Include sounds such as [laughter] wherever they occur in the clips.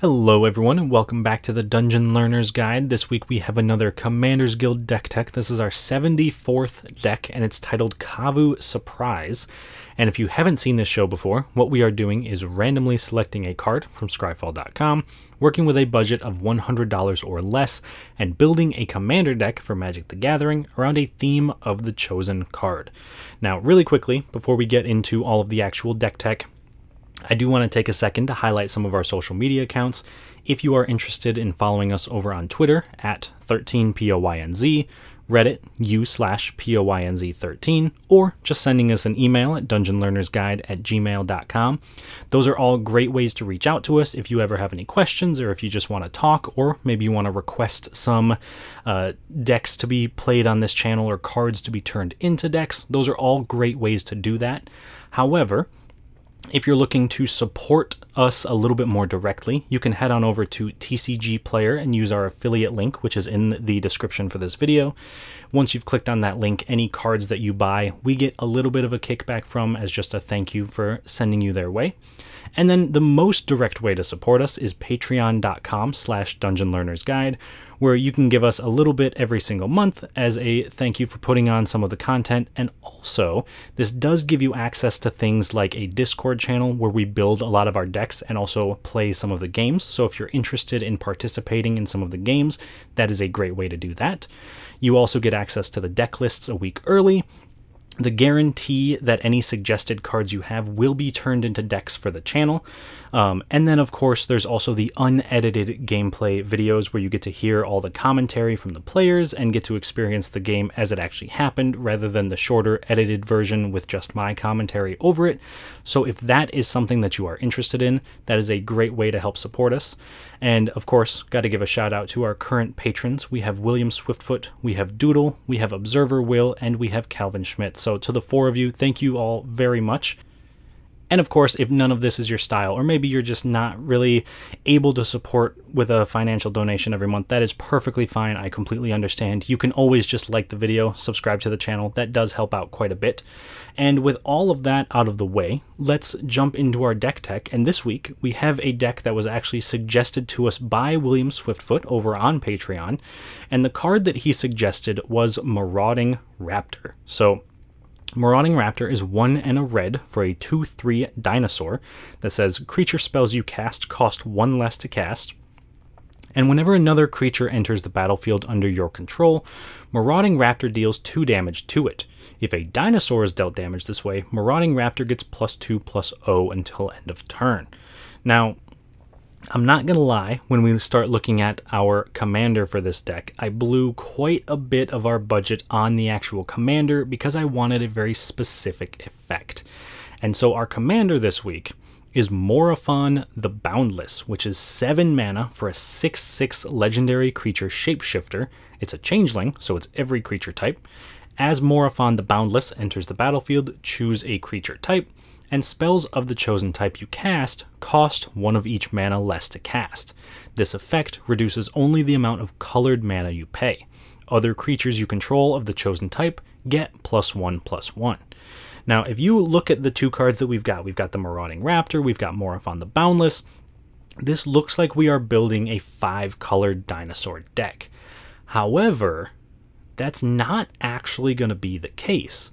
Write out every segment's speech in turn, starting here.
Hello everyone and welcome back to the Dungeon Learner's Guide. This week we have another Commander's Guild deck tech. This is our 74th deck and it's titled Kavu Surprise. And if you haven't seen this show before, what we are doing is randomly selecting a card from Scryfall.com, working with a budget of $100 or less, and building a commander deck for Magic the Gathering around a theme of the chosen card. Now, really quickly, before we get into all of the actual deck tech, I do want to take a second to highlight some of our social media accounts. If you are interested in following us over on Twitter at 13POYNZ, Reddit u slash POYNZ13, or just sending us an email at dungeonlearnersguide at gmail.com. Those are all great ways to reach out to us if you ever have any questions or if you just want to talk or maybe you want to request some uh, decks to be played on this channel or cards to be turned into decks. Those are all great ways to do that. However, if you're looking to support us a little bit more directly, you can head on over to TCG Player and use our affiliate link, which is in the description for this video. Once you've clicked on that link, any cards that you buy, we get a little bit of a kickback from as just a thank you for sending you their way. And then the most direct way to support us is patreon.com slash dungeonlearnersguide, where you can give us a little bit every single month as a thank you for putting on some of the content. And also, this does give you access to things like a Discord channel where we build a lot of our decks and also play some of the games. So if you're interested in participating in some of the games, that is a great way to do that. You also get access to the deck lists a week early, the guarantee that any suggested cards you have will be turned into decks for the channel. Um, and then, of course, there's also the unedited gameplay videos where you get to hear all the commentary from the players and get to experience the game as it actually happened rather than the shorter edited version with just my commentary over it. So, if that is something that you are interested in, that is a great way to help support us. And of course, got to give a shout out to our current patrons. We have William Swiftfoot, we have Doodle, we have Observer Will, and we have Calvin Schmidt. So, to the four of you, thank you all very much. And of course, if none of this is your style, or maybe you're just not really able to support with a financial donation every month, that is perfectly fine. I completely understand. You can always just like the video, subscribe to the channel. That does help out quite a bit. And with all of that out of the way, let's jump into our deck tech. And this week, we have a deck that was actually suggested to us by William Swiftfoot over on Patreon. And the card that he suggested was Marauding Raptor. So Marauding Raptor is one and a red for a 2 3 dinosaur that says creature spells you cast cost one less to cast. And whenever another creature enters the battlefield under your control, Marauding Raptor deals 2 damage to it. If a dinosaur is dealt damage this way, Marauding Raptor gets plus 2 plus O until end of turn. Now, I'm not going to lie, when we start looking at our commander for this deck, I blew quite a bit of our budget on the actual commander because I wanted a very specific effect. And so our commander this week is Morophon the Boundless, which is 7 mana for a 6 6 legendary creature shapeshifter. It's a changeling, so it's every creature type. As Morophon the Boundless enters the battlefield, choose a creature type and spells of the chosen type you cast cost one of each mana less to cast. This effect reduces only the amount of colored mana you pay. Other creatures you control of the chosen type get plus one plus one. Now, if you look at the two cards that we've got, we've got the Marauding Raptor, we've got Morophon the Boundless. This looks like we are building a five colored dinosaur deck. However, that's not actually going to be the case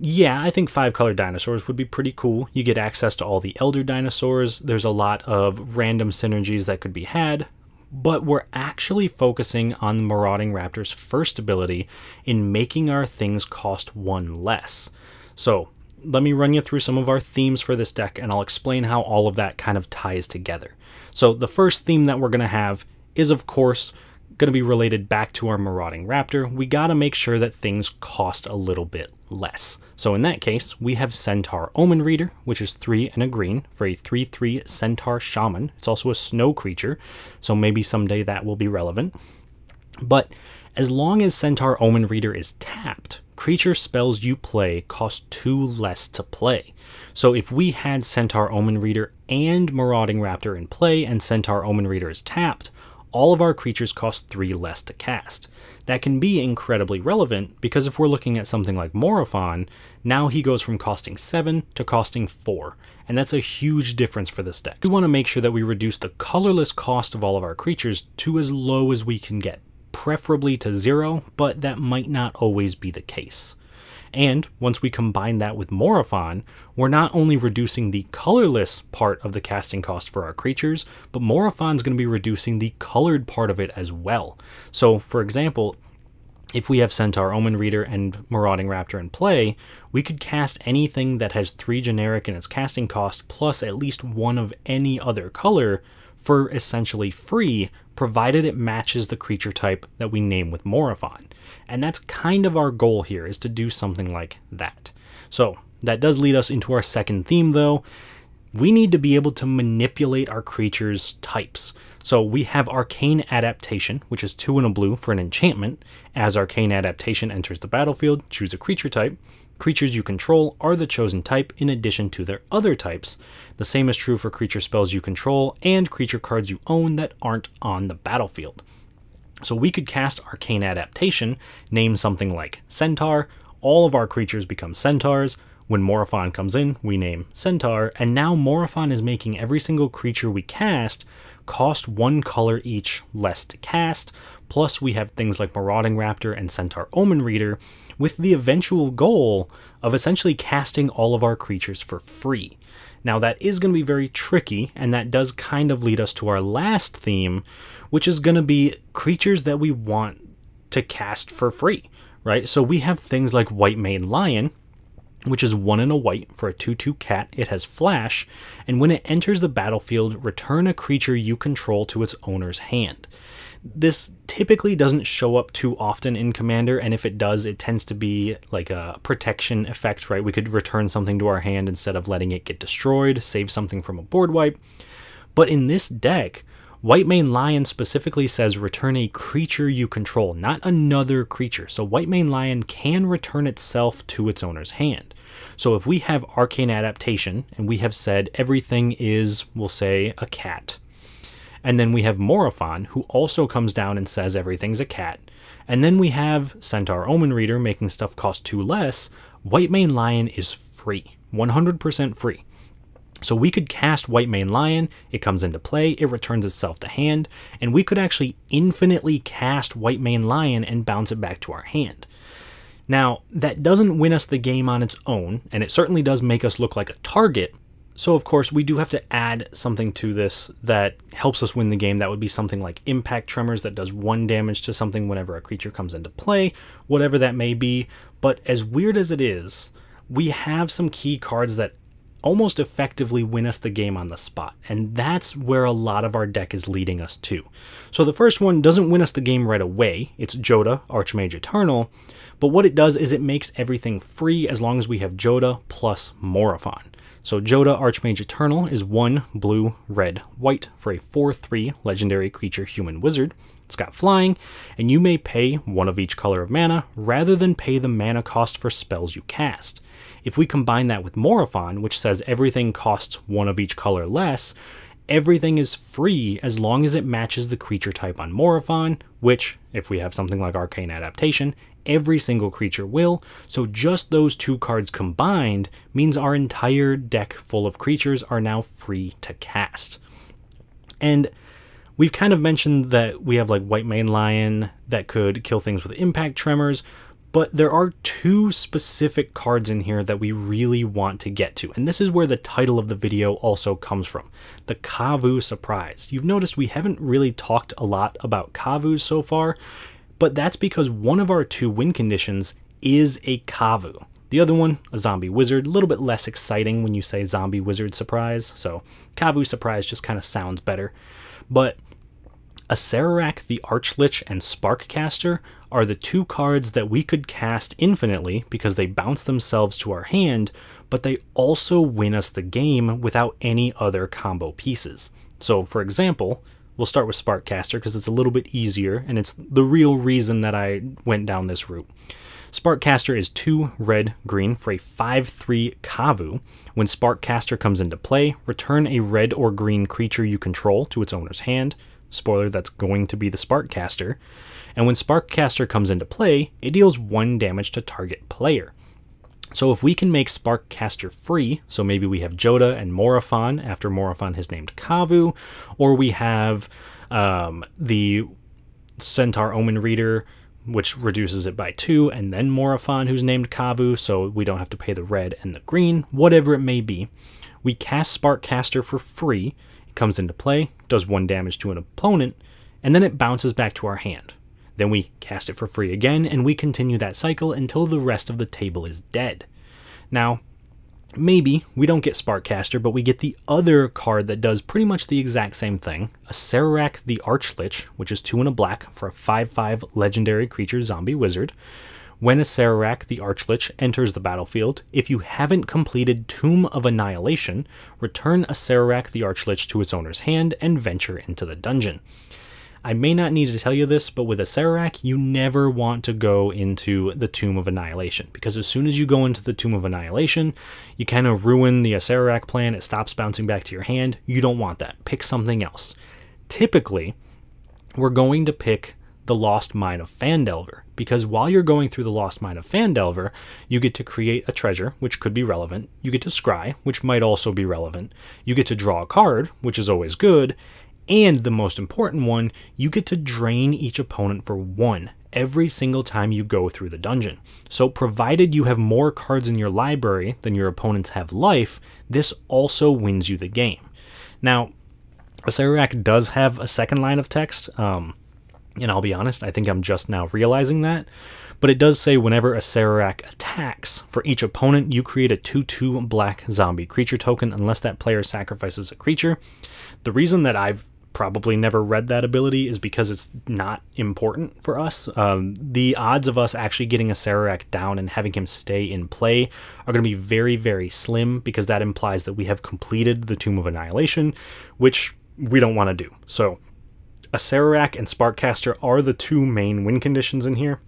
yeah, I think five colored dinosaurs would be pretty cool. You get access to all the elder dinosaurs. There's a lot of random synergies that could be had. But we're actually focusing on the Marauding Raptor's first ability in making our things cost one less. So let me run you through some of our themes for this deck and I'll explain how all of that kind of ties together. So the first theme that we're going to have is, of course, going to be related back to our Marauding Raptor, we got to make sure that things cost a little bit less. So in that case, we have Centaur Omen Reader, which is 3 and a green for a 3-3 Centaur Shaman. It's also a snow creature, so maybe someday that will be relevant. But as long as Centaur Omen Reader is tapped, creature spells you play cost 2 less to play. So if we had Centaur Omen Reader and Marauding Raptor in play and Centaur Omen Reader is tapped, all of our creatures cost 3 less to cast. That can be incredibly relevant because if we're looking at something like Morophon, now he goes from costing 7 to costing 4, and that's a huge difference for this deck. We want to make sure that we reduce the colorless cost of all of our creatures to as low as we can get, preferably to 0, but that might not always be the case. And once we combine that with Morophon, we're not only reducing the colorless part of the casting cost for our creatures, but Morophon's going to be reducing the colored part of it as well. So, for example, if we have Centaur, Omen Reader, and Marauding Raptor in play, we could cast anything that has 3 generic in its casting cost plus at least one of any other color for essentially free, provided it matches the creature type that we name with Morophon. And that's kind of our goal here, is to do something like that. So that does lead us into our second theme, though. We need to be able to manipulate our creatures' types. So we have Arcane Adaptation, which is two and a blue for an enchantment. As Arcane Adaptation enters the battlefield, choose a creature type. Creatures you control are the chosen type in addition to their other types. The same is true for creature spells you control and creature cards you own that aren't on the battlefield. So we could cast Arcane Adaptation, name something like Centaur, all of our creatures become centaurs. When Morophon comes in, we name Centaur, and now Morophon is making every single creature we cast cost one color each less to cast, plus we have things like Marauding Raptor and Centaur Omen Reader, with the eventual goal of essentially casting all of our creatures for free. Now, that is going to be very tricky, and that does kind of lead us to our last theme, which is going to be creatures that we want to cast for free, right? So we have things like White Mane Lion, which is one in a white for a 2 2 cat. It has flash, and when it enters the battlefield, return a creature you control to its owner's hand. This typically doesn't show up too often in Commander, and if it does, it tends to be like a protection effect, right? We could return something to our hand instead of letting it get destroyed, save something from a board wipe. But in this deck, White Mane Lion specifically says return a creature you control, not another creature. So White Mane Lion can return itself to its owner's hand. So if we have Arcane Adaptation, and we have said everything is, we'll say, a cat, and then we have Morophon, who also comes down and says everything's a cat. And then we have Centaur Omen Reader making stuff cost two less. White Mane Lion is free, 100% free. So we could cast White Mane Lion, it comes into play, it returns itself to hand, and we could actually infinitely cast White Mane Lion and bounce it back to our hand. Now, that doesn't win us the game on its own, and it certainly does make us look like a target, so, of course, we do have to add something to this that helps us win the game. That would be something like Impact Tremors that does one damage to something whenever a creature comes into play, whatever that may be. But as weird as it is, we have some key cards that almost effectively win us the game on the spot, and that's where a lot of our deck is leading us to. So the first one doesn't win us the game right away, it's Jodah, Archmage Eternal, but what it does is it makes everything free as long as we have Jodah plus Morophon. So Jodah Archmage Eternal is one blue, red, white for a 4-3 legendary creature human wizard. It's got flying, and you may pay one of each color of mana rather than pay the mana cost for spells you cast. If we combine that with Morophon, which says everything costs one of each color less, everything is free as long as it matches the creature type on Morophon, which, if we have something like Arcane Adaptation, every single creature will, so just those two cards combined means our entire deck full of creatures are now free to cast. And we've kind of mentioned that we have like White Mane Lion that could kill things with impact tremors, but there are two specific cards in here that we really want to get to, and this is where the title of the video also comes from, the Kavu Surprise. You've noticed we haven't really talked a lot about Kavus so far, but that's because one of our two win conditions is a Kavu. The other one, a zombie wizard, a little bit less exciting when you say zombie wizard surprise, so Kavu surprise just kind of sounds better. But Acererak the Archlich and Sparkcaster are the two cards that we could cast infinitely because they bounce themselves to our hand, but they also win us the game without any other combo pieces. So, for example, We'll start with Sparkcaster because it's a little bit easier and it's the real reason that I went down this route. Sparkcaster is 2 red green for a 5 3 Kavu. When Sparkcaster comes into play, return a red or green creature you control to its owner's hand. Spoiler, that's going to be the Sparkcaster. And when Sparkcaster comes into play, it deals 1 damage to target player. So if we can make Sparkcaster free, so maybe we have Jodah and Morophon after Morophon has named Kavu, or we have um, the Centaur Omen Reader, which reduces it by two, and then Morophon, who's named Kavu, so we don't have to pay the red and the green, whatever it may be. We cast Sparkcaster for free. It comes into play, does one damage to an opponent, and then it bounces back to our hand. Then we cast it for free again, and we continue that cycle until the rest of the table is dead. Now, maybe we don't get Sparkcaster, but we get the other card that does pretty much the exact same thing Acererak the Archlich, which is 2 and a black for a 5 5 legendary creature zombie wizard. When Acererak the Archlich enters the battlefield, if you haven't completed Tomb of Annihilation, return Acererak the Archlich to its owner's hand and venture into the dungeon. I may not need to tell you this, but with a Acererak, you never want to go into the Tomb of Annihilation, because as soon as you go into the Tomb of Annihilation, you kind of ruin the Acererak plan, it stops bouncing back to your hand. You don't want that. Pick something else. Typically, we're going to pick the Lost Mine of Phandelver, because while you're going through the Lost Mine of Phandelver, you get to create a treasure, which could be relevant. You get to scry, which might also be relevant. You get to draw a card, which is always good. And the most important one, you get to drain each opponent for one every single time you go through the dungeon. So, provided you have more cards in your library than your opponents have life, this also wins you the game. Now, Acererak does have a second line of text, um, and I'll be honest, I think I'm just now realizing that. But it does say whenever Acererak attacks, for each opponent, you create a 2 2 black zombie creature token unless that player sacrifices a creature. The reason that I've probably never read that ability is because it's not important for us. Um, the odds of us actually getting Acererak down and having him stay in play are going to be very, very slim because that implies that we have completed the Tomb of Annihilation, which we don't want to do. So, Acererak and Sparkcaster are the two main win conditions in here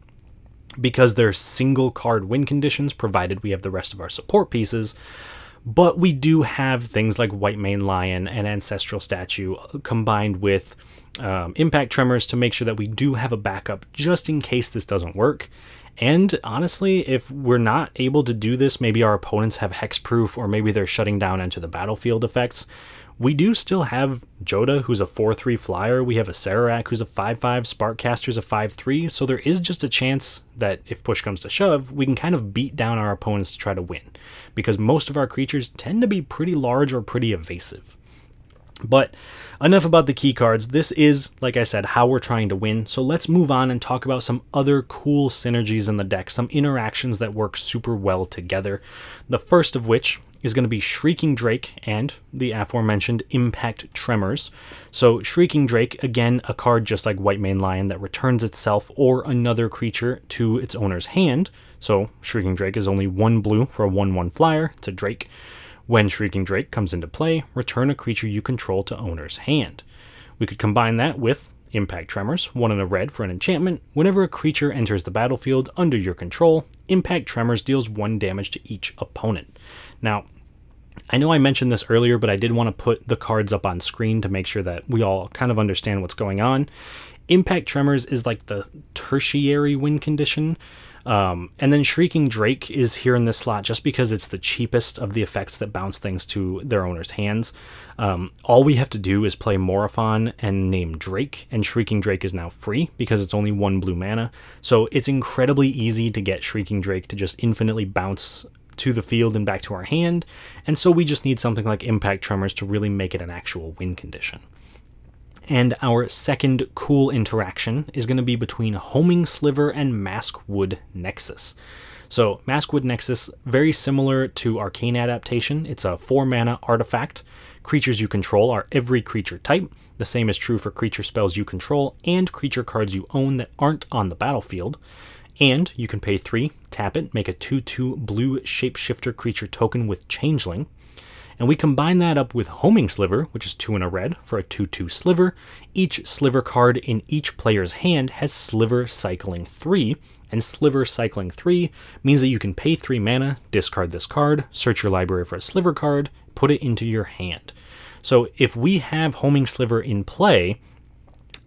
because they're single card win conditions provided we have the rest of our support pieces. But we do have things like White Mane Lion and Ancestral Statue combined with um, Impact Tremors to make sure that we do have a backup just in case this doesn't work. And honestly, if we're not able to do this, maybe our opponents have hexproof or maybe they're shutting down into the Battlefield effects. We do still have Jodah, who's a 4 3 flyer. We have Acererak, who's a 5 5. Sparkcaster's a 5 3. So there is just a chance that if push comes to shove, we can kind of beat down our opponents to try to win. Because most of our creatures tend to be pretty large or pretty evasive. But enough about the key cards. This is, like I said, how we're trying to win. So let's move on and talk about some other cool synergies in the deck, some interactions that work super well together. The first of which is going to be Shrieking Drake and the aforementioned Impact Tremors. So, Shrieking Drake, again, a card just like White Mane Lion that returns itself or another creature to its owner's hand. So, Shrieking Drake is only one blue for a 1 1 flyer. It's a Drake. When Shrieking Drake comes into play, return a creature you control to owner's hand. We could combine that with Impact Tremors, one in a red for an enchantment. Whenever a creature enters the battlefield under your control, Impact Tremors deals one damage to each opponent. Now, I know I mentioned this earlier, but I did want to put the cards up on screen to make sure that we all kind of understand what's going on. Impact Tremors is like the tertiary win condition. Um, and then Shrieking Drake is here in this slot just because it's the cheapest of the effects that bounce things to their owner's hands. Um, all we have to do is play Morophon and name Drake, and Shrieking Drake is now free because it's only one blue mana. So it's incredibly easy to get Shrieking Drake to just infinitely bounce to the field and back to our hand, and so we just need something like Impact Tremors to really make it an actual win condition. And our second cool interaction is going to be between Homing Sliver and Maskwood Nexus. So, Maskwood Nexus, very similar to Arcane Adaptation. It's a 4 mana artifact. Creatures you control are every creature type. The same is true for creature spells you control and creature cards you own that aren't on the battlefield. And you can pay 3, tap it, make a 2 2 blue shapeshifter creature token with Changeling. And we combine that up with Homing Sliver, which is 2 and a red for a 2 2 sliver. Each sliver card in each player's hand has Sliver Cycling 3, and Sliver Cycling 3 means that you can pay 3 mana, discard this card, search your library for a Sliver card, put it into your hand. So if we have Homing Sliver in play,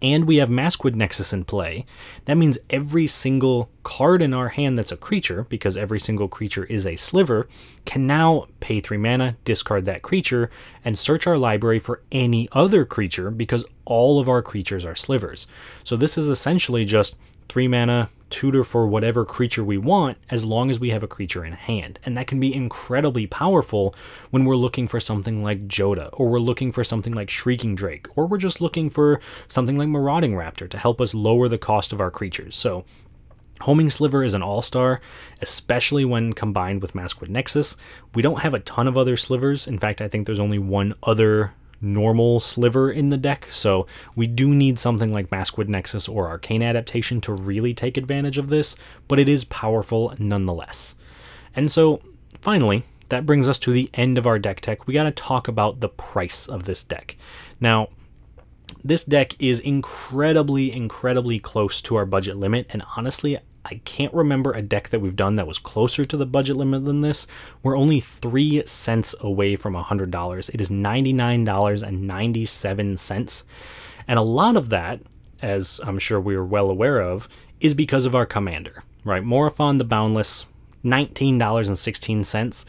and we have Maskwood Nexus in play, that means every single card in our hand that's a creature, because every single creature is a sliver, can now pay 3 mana, discard that creature, and search our library for any other creature because all of our creatures are slivers. So this is essentially just 3 mana, tutor for whatever creature we want as long as we have a creature in hand. And that can be incredibly powerful when we're looking for something like Jodah, or we're looking for something like Shrieking Drake, or we're just looking for something like Marauding Raptor to help us lower the cost of our creatures. So Homing Sliver is an all-star, especially when combined with Maskwood Nexus. We don't have a ton of other slivers. In fact, I think there's only one other normal sliver in the deck, so we do need something like Maskwood Nexus or Arcane Adaptation to really take advantage of this, but it is powerful nonetheless. And so, finally, that brings us to the end of our deck tech. We got to talk about the price of this deck. Now, this deck is incredibly, incredibly close to our budget limit, and honestly, I can't remember a deck that we've done that was closer to the budget limit than this. We're only three cents away from $100. It is $99.97. And a lot of that, as I'm sure we're well aware of, is because of our commander, right? Morophon the Boundless, $19.16.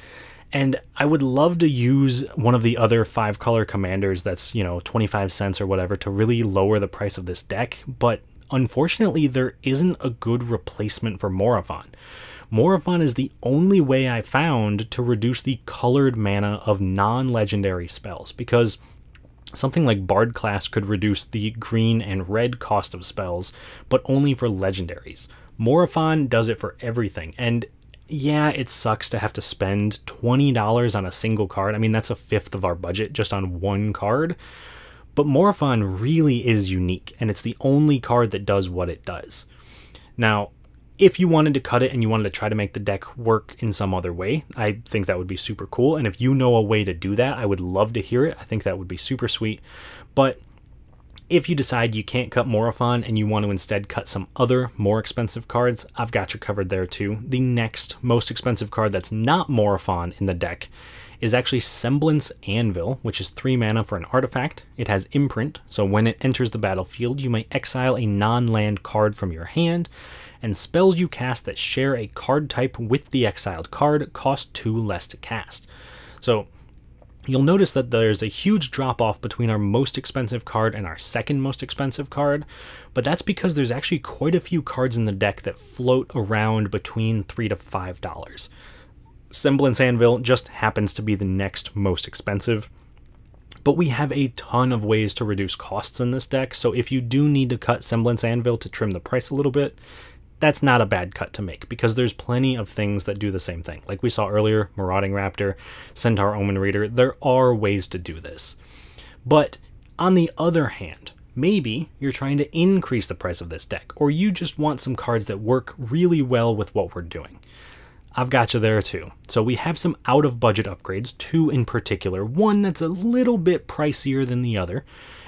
And I would love to use one of the other five color commanders that's, you know, 25 cents or whatever to really lower the price of this deck, but unfortunately, there isn't a good replacement for Morophon. Morophon is the only way I found to reduce the colored mana of non legendary spells, because something like Bard class could reduce the green and red cost of spells, but only for legendaries. Morophon does it for everything, and yeah, it sucks to have to spend $20 on a single card. I mean, that's a fifth of our budget just on one card, but Morophon really is unique, and it's the only card that does what it does. Now, if you wanted to cut it and you wanted to try to make the deck work in some other way, I think that would be super cool. And if you know a way to do that, I would love to hear it. I think that would be super sweet. But if you decide you can't cut Morophon and you want to instead cut some other more expensive cards, I've got you covered there too. The next most expensive card that's not Morophon in the deck is actually Semblance Anvil, which is 3 mana for an artifact. It has imprint, so when it enters the battlefield, you may exile a non land card from your hand, and spells you cast that share a card type with the exiled card cost 2 less to cast. So you'll notice that there's a huge drop off between our most expensive card and our second most expensive card, but that's because there's actually quite a few cards in the deck that float around between 3 to $5. Semblance Anvil just happens to be the next most expensive. But we have a ton of ways to reduce costs in this deck, so if you do need to cut Semblance Anvil to trim the price a little bit, that's not a bad cut to make because there's plenty of things that do the same thing. Like we saw earlier, Marauding Raptor, Centaur Omen Reader, there are ways to do this. But on the other hand, maybe you're trying to increase the price of this deck, or you just want some cards that work really well with what we're doing. I've got you there too. So we have some out of budget upgrades, two in particular, one that's a little bit pricier than the other,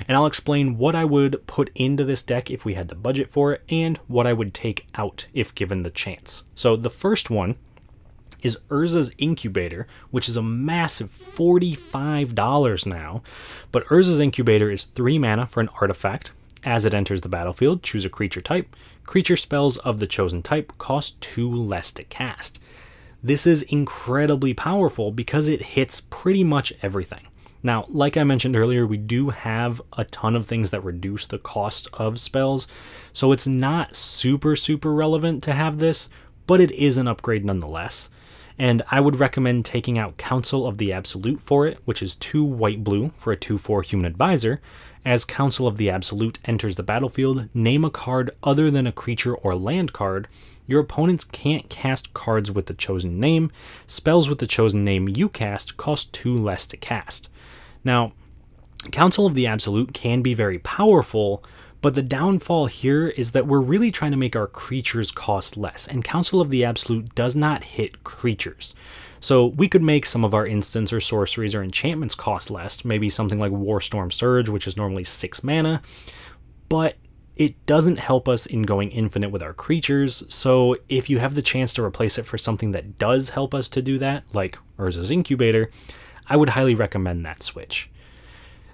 and I'll explain what I would put into this deck if we had the budget for it and what I would take out if given the chance. So the first one is Urza's Incubator, which is a massive $45 now, but Urza's Incubator is 3 mana for an artifact. As it enters the battlefield, choose a creature type. Creature spells of the chosen type cost 2 less to cast. This is incredibly powerful because it hits pretty much everything. Now, like I mentioned earlier, we do have a ton of things that reduce the cost of spells, so it's not super, super relevant to have this, but it is an upgrade nonetheless. And I would recommend taking out Council of the Absolute for it, which is 2 white blue for a 2 4 human advisor. As Council of the Absolute enters the battlefield, name a card other than a creature or land card, your opponents can't cast cards with the chosen name. Spells with the chosen name you cast cost 2 less to cast. Now, Council of the Absolute can be very powerful, but the downfall here is that we're really trying to make our creatures cost less, and Council of the Absolute does not hit creatures. So we could make some of our instants or sorceries or enchantments cost less, maybe something like Warstorm Surge, which is normally 6 mana, but it doesn't help us in going infinite with our creatures, so if you have the chance to replace it for something that does help us to do that, like Urza's Incubator, I would highly recommend that switch.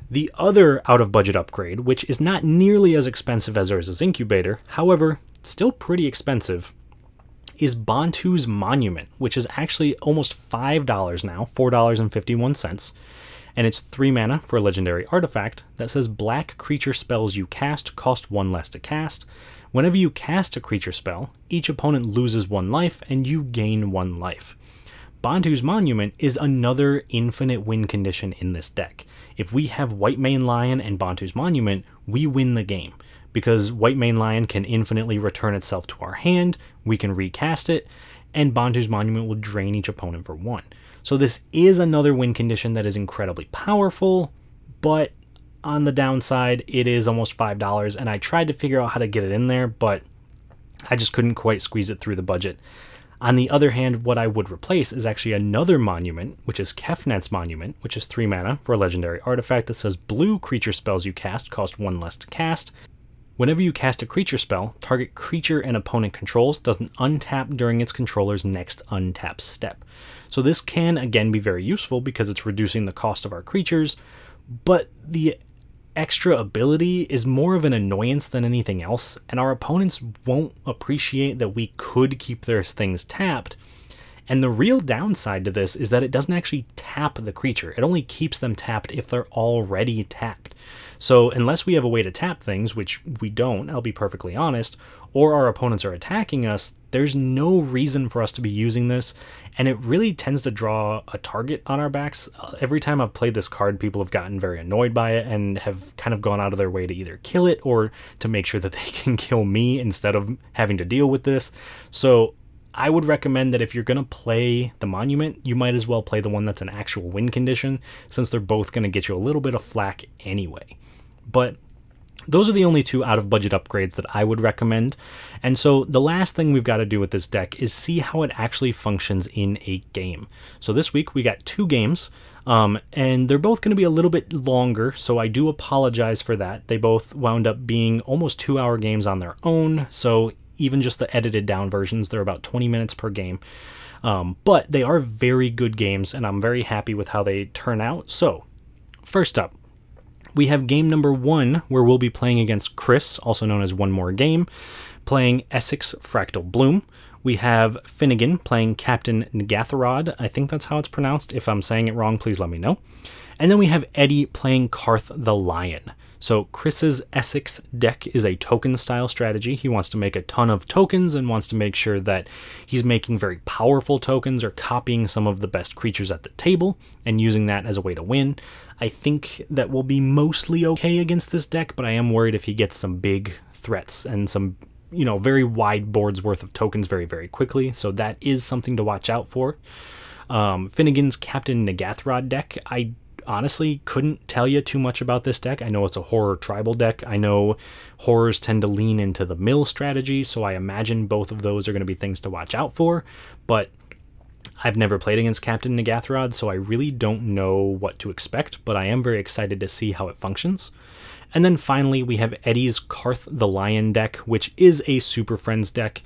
The other out of budget upgrade, which is not nearly as expensive as Urza's Incubator, however, still pretty expensive, is Bontu's Monument, which is actually almost $5 now, $4.51. And it's 3 mana for a legendary artifact that says black creature spells you cast cost 1 less to cast. Whenever you cast a creature spell, each opponent loses 1 life and you gain 1 life. Bontu's Monument is another infinite win condition in this deck. If we have White Mane Lion and Bontu's Monument, we win the game because White Mane Lion can infinitely return itself to our hand, we can recast it, and Bontu's Monument will drain each opponent for one. So this is another win condition that is incredibly powerful, but on the downside, it is almost $5, and I tried to figure out how to get it in there, but I just couldn't quite squeeze it through the budget. On the other hand, what I would replace is actually another monument, which is Kefnet's Monument, which is 3 mana for a legendary artifact that says blue creature spells you cast cost 1 less to cast, Whenever you cast a creature spell, target creature and opponent controls doesn't untap during its controller's next untap step. So this can again be very useful because it's reducing the cost of our creatures, but the extra ability is more of an annoyance than anything else, and our opponents won't appreciate that we could keep their things tapped. And the real downside to this is that it doesn't actually tap the creature. It only keeps them tapped if they're already tapped. So unless we have a way to tap things, which we don't, I'll be perfectly honest, or our opponents are attacking us, there's no reason for us to be using this, and it really tends to draw a target on our backs. Uh, every time I've played this card, people have gotten very annoyed by it and have kind of gone out of their way to either kill it or to make sure that [laughs] they can kill me instead of having to deal with this. So I would recommend that if you're going to play the Monument, you might as well play the one that's an actual win condition, since they're both going to get you a little bit of flack anyway. But those are the only two out of budget upgrades that I would recommend. And so the last thing we've got to do with this deck is see how it actually functions in a game. So this week we got two games. Um, and they're both going to be a little bit longer, so I do apologize for that. They both wound up being almost two hour games on their own, so even just the edited down versions, they're about 20 minutes per game. Um, but they are very good games, and I'm very happy with how they turn out. So, first up, we have game number one, where we'll be playing against Chris, also known as One More Game, playing Esix Fractal Bloom. We have Finnagain playing Captain N'ghathrod. I think that's how it's pronounced. If I'm saying it wrong, please let me know. And then we have Eddie playing Carth the Lion. So Chris's Esix deck is a token style strategy. He wants to make a ton of tokens and wants to make sure that he's making very powerful tokens or copying some of the best creatures at the table and using that as a way to win. I think that will be mostly okay against this deck, but I am worried if he gets some big threats and some you know very wide boards worth of tokens very very quickly so that is something to watch out for um, finnagain's captain N'ghathrod deck i honestly couldn't tell you too much about this deck. I know it's a horror tribal deck. I know horrors tend to lean into the mill strategy, so I imagine both of those are going to be things to watch out for. But I've never played against Captain N'ghathrod, so I really don't know what to expect, but I am very excited to see how it functions. And then finally, we have Eddie's Carth the Lion deck, which is a Super Friends deck.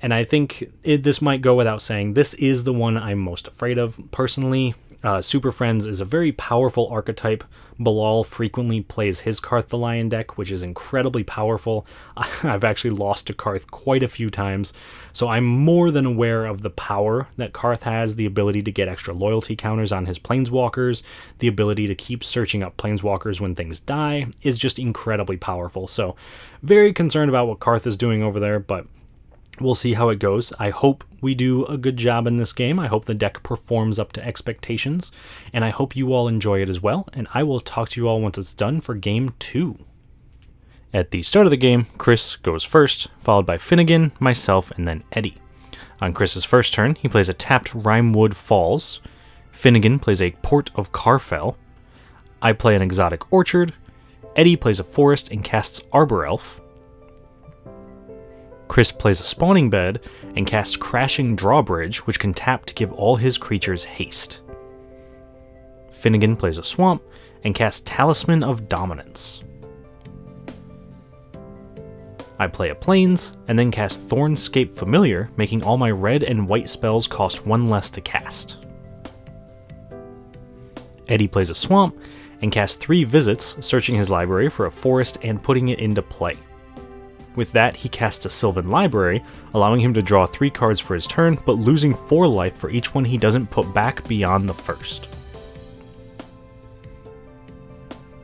And I think it, this might go without saying, this is the one I'm most afraid of. Personally, uh, Super Friends is a very powerful archetype. Bilal frequently plays his Carth the Lion deck, which is incredibly powerful. [laughs] I've actually lost to Carth quite a few times, so I'm more than aware of the power that Carth has the ability to get extra loyalty counters on his Planeswalkers, the ability to keep searching up Planeswalkers when things die is just incredibly powerful. So, very concerned about what Carth is doing over there, but We'll see how it goes. I hope we do a good job in this game. I hope the deck performs up to expectations, and I hope you all enjoy it as well. And I will talk to you all once it's done for game two. At the start of the game, Chris goes first, followed by Finnagain, myself, and then Eddie. On Chris's first turn, he plays a tapped Rimewood Falls. Finnagain plays a Port of Karfell. I play an Exotic Orchard. Eddie plays a Forest and casts Arbor Elf. Chris plays a spawning bed and casts Crashing Drawbridge, which can tap to give all his creatures haste. Finnagain plays a swamp and casts Talisman of Dominance. I play a Plains, and then cast Thornscape Familiar, making all my red and white spells cost one less to cast. Eddie plays a Swamp, and casts 3 visits, searching his library for a forest and putting it into play. With that, he casts a Sylvan Library, allowing him to draw 3 cards for his turn, but losing 4 life for each one he doesn't put back beyond the first.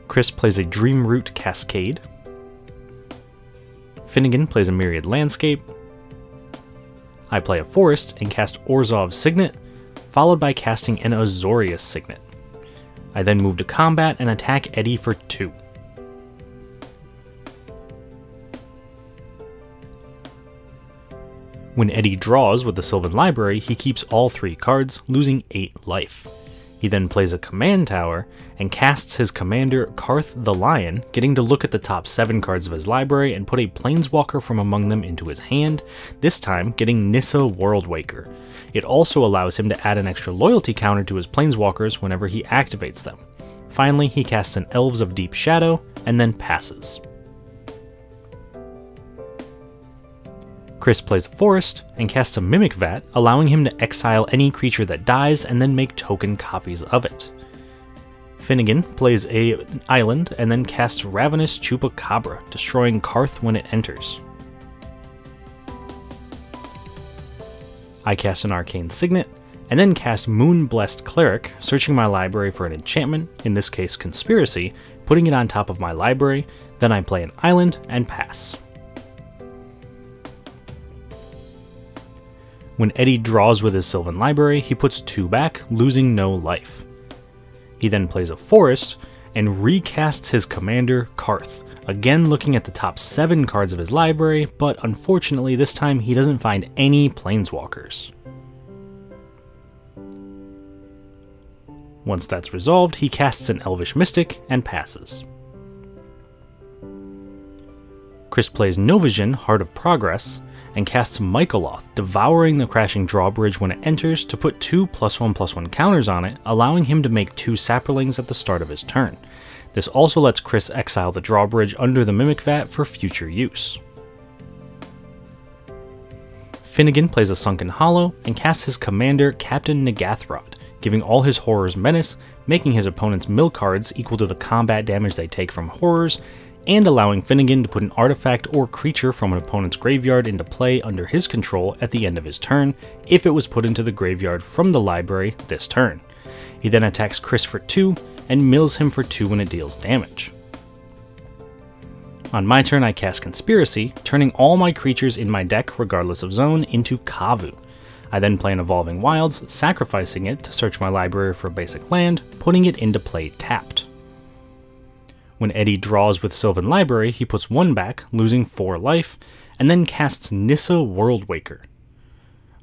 Chris plays a Dreamroot Cascade. Finnagain plays a Myriad Landscape. I play a Forest and cast Orzhov's Signet, followed by casting an Azorius Signet. I then move to combat and attack Eddie for 2. When Eddie draws with the Sylvan Library, he keeps all three cards, losing 8 life. He then plays a command tower and casts his commander Carth the Lion, getting to look at the top 7 cards of his library and put a planeswalker from among them into his hand, this time getting Nissa Worldwaker. It also allows him to add an extra loyalty counter to his planeswalkers whenever he activates them. Finally, he casts an Elves of Deep Shadow and then passes. Chris plays forest and casts a Mimic Vat, allowing him to exile any creature that dies and then make token copies of it. Finnagain plays a island and then casts Ravenous Chupacabra, destroying Carth when it enters. I cast an Arcane Signet, and then cast Moon Blessed Cleric, searching my library for an enchantment, in this case Conspiracy, putting it on top of my library, then I play an island and pass. When Eddie draws with his Sylvan Library, he puts two back, losing no life. He then plays a Forest and recasts his commander, Carth, again looking at the top 7 cards of his library, but unfortunately this time he doesn't find any Planeswalkers. Once that's resolved, he casts an Elvish Mystic and passes. Chris plays Novijen, Heart of Progress, and casts Mycoloth, devouring the crashing drawbridge when it enters to put two plus one plus one counters on it, allowing him to make two saprolings at the start of his turn. This also lets Chris exile the drawbridge under the Mimic Vat for future use. Finnagain plays a Sunken Hollow and casts his commander Captain N'ghathrod, giving all his horrors menace, making his opponent's mill cards equal to the combat damage they take from horrors, and allowing Finnagain to put an artifact or creature from an opponent's graveyard into play under his control at the end of his turn if it was put into the graveyard from the library this turn. He then attacks Chris for 2 and mills him for 2 when it deals damage. On my turn, I cast Conspiracy, turning all my creatures in my deck, regardless of zone, into Kavu. I then play an Evolving Wilds, sacrificing it to search my library for a basic land, putting it into play tapped. When Eddie draws with Sylvan Library, he puts one back, losing 4 life, and then casts Nissa Worldwaker.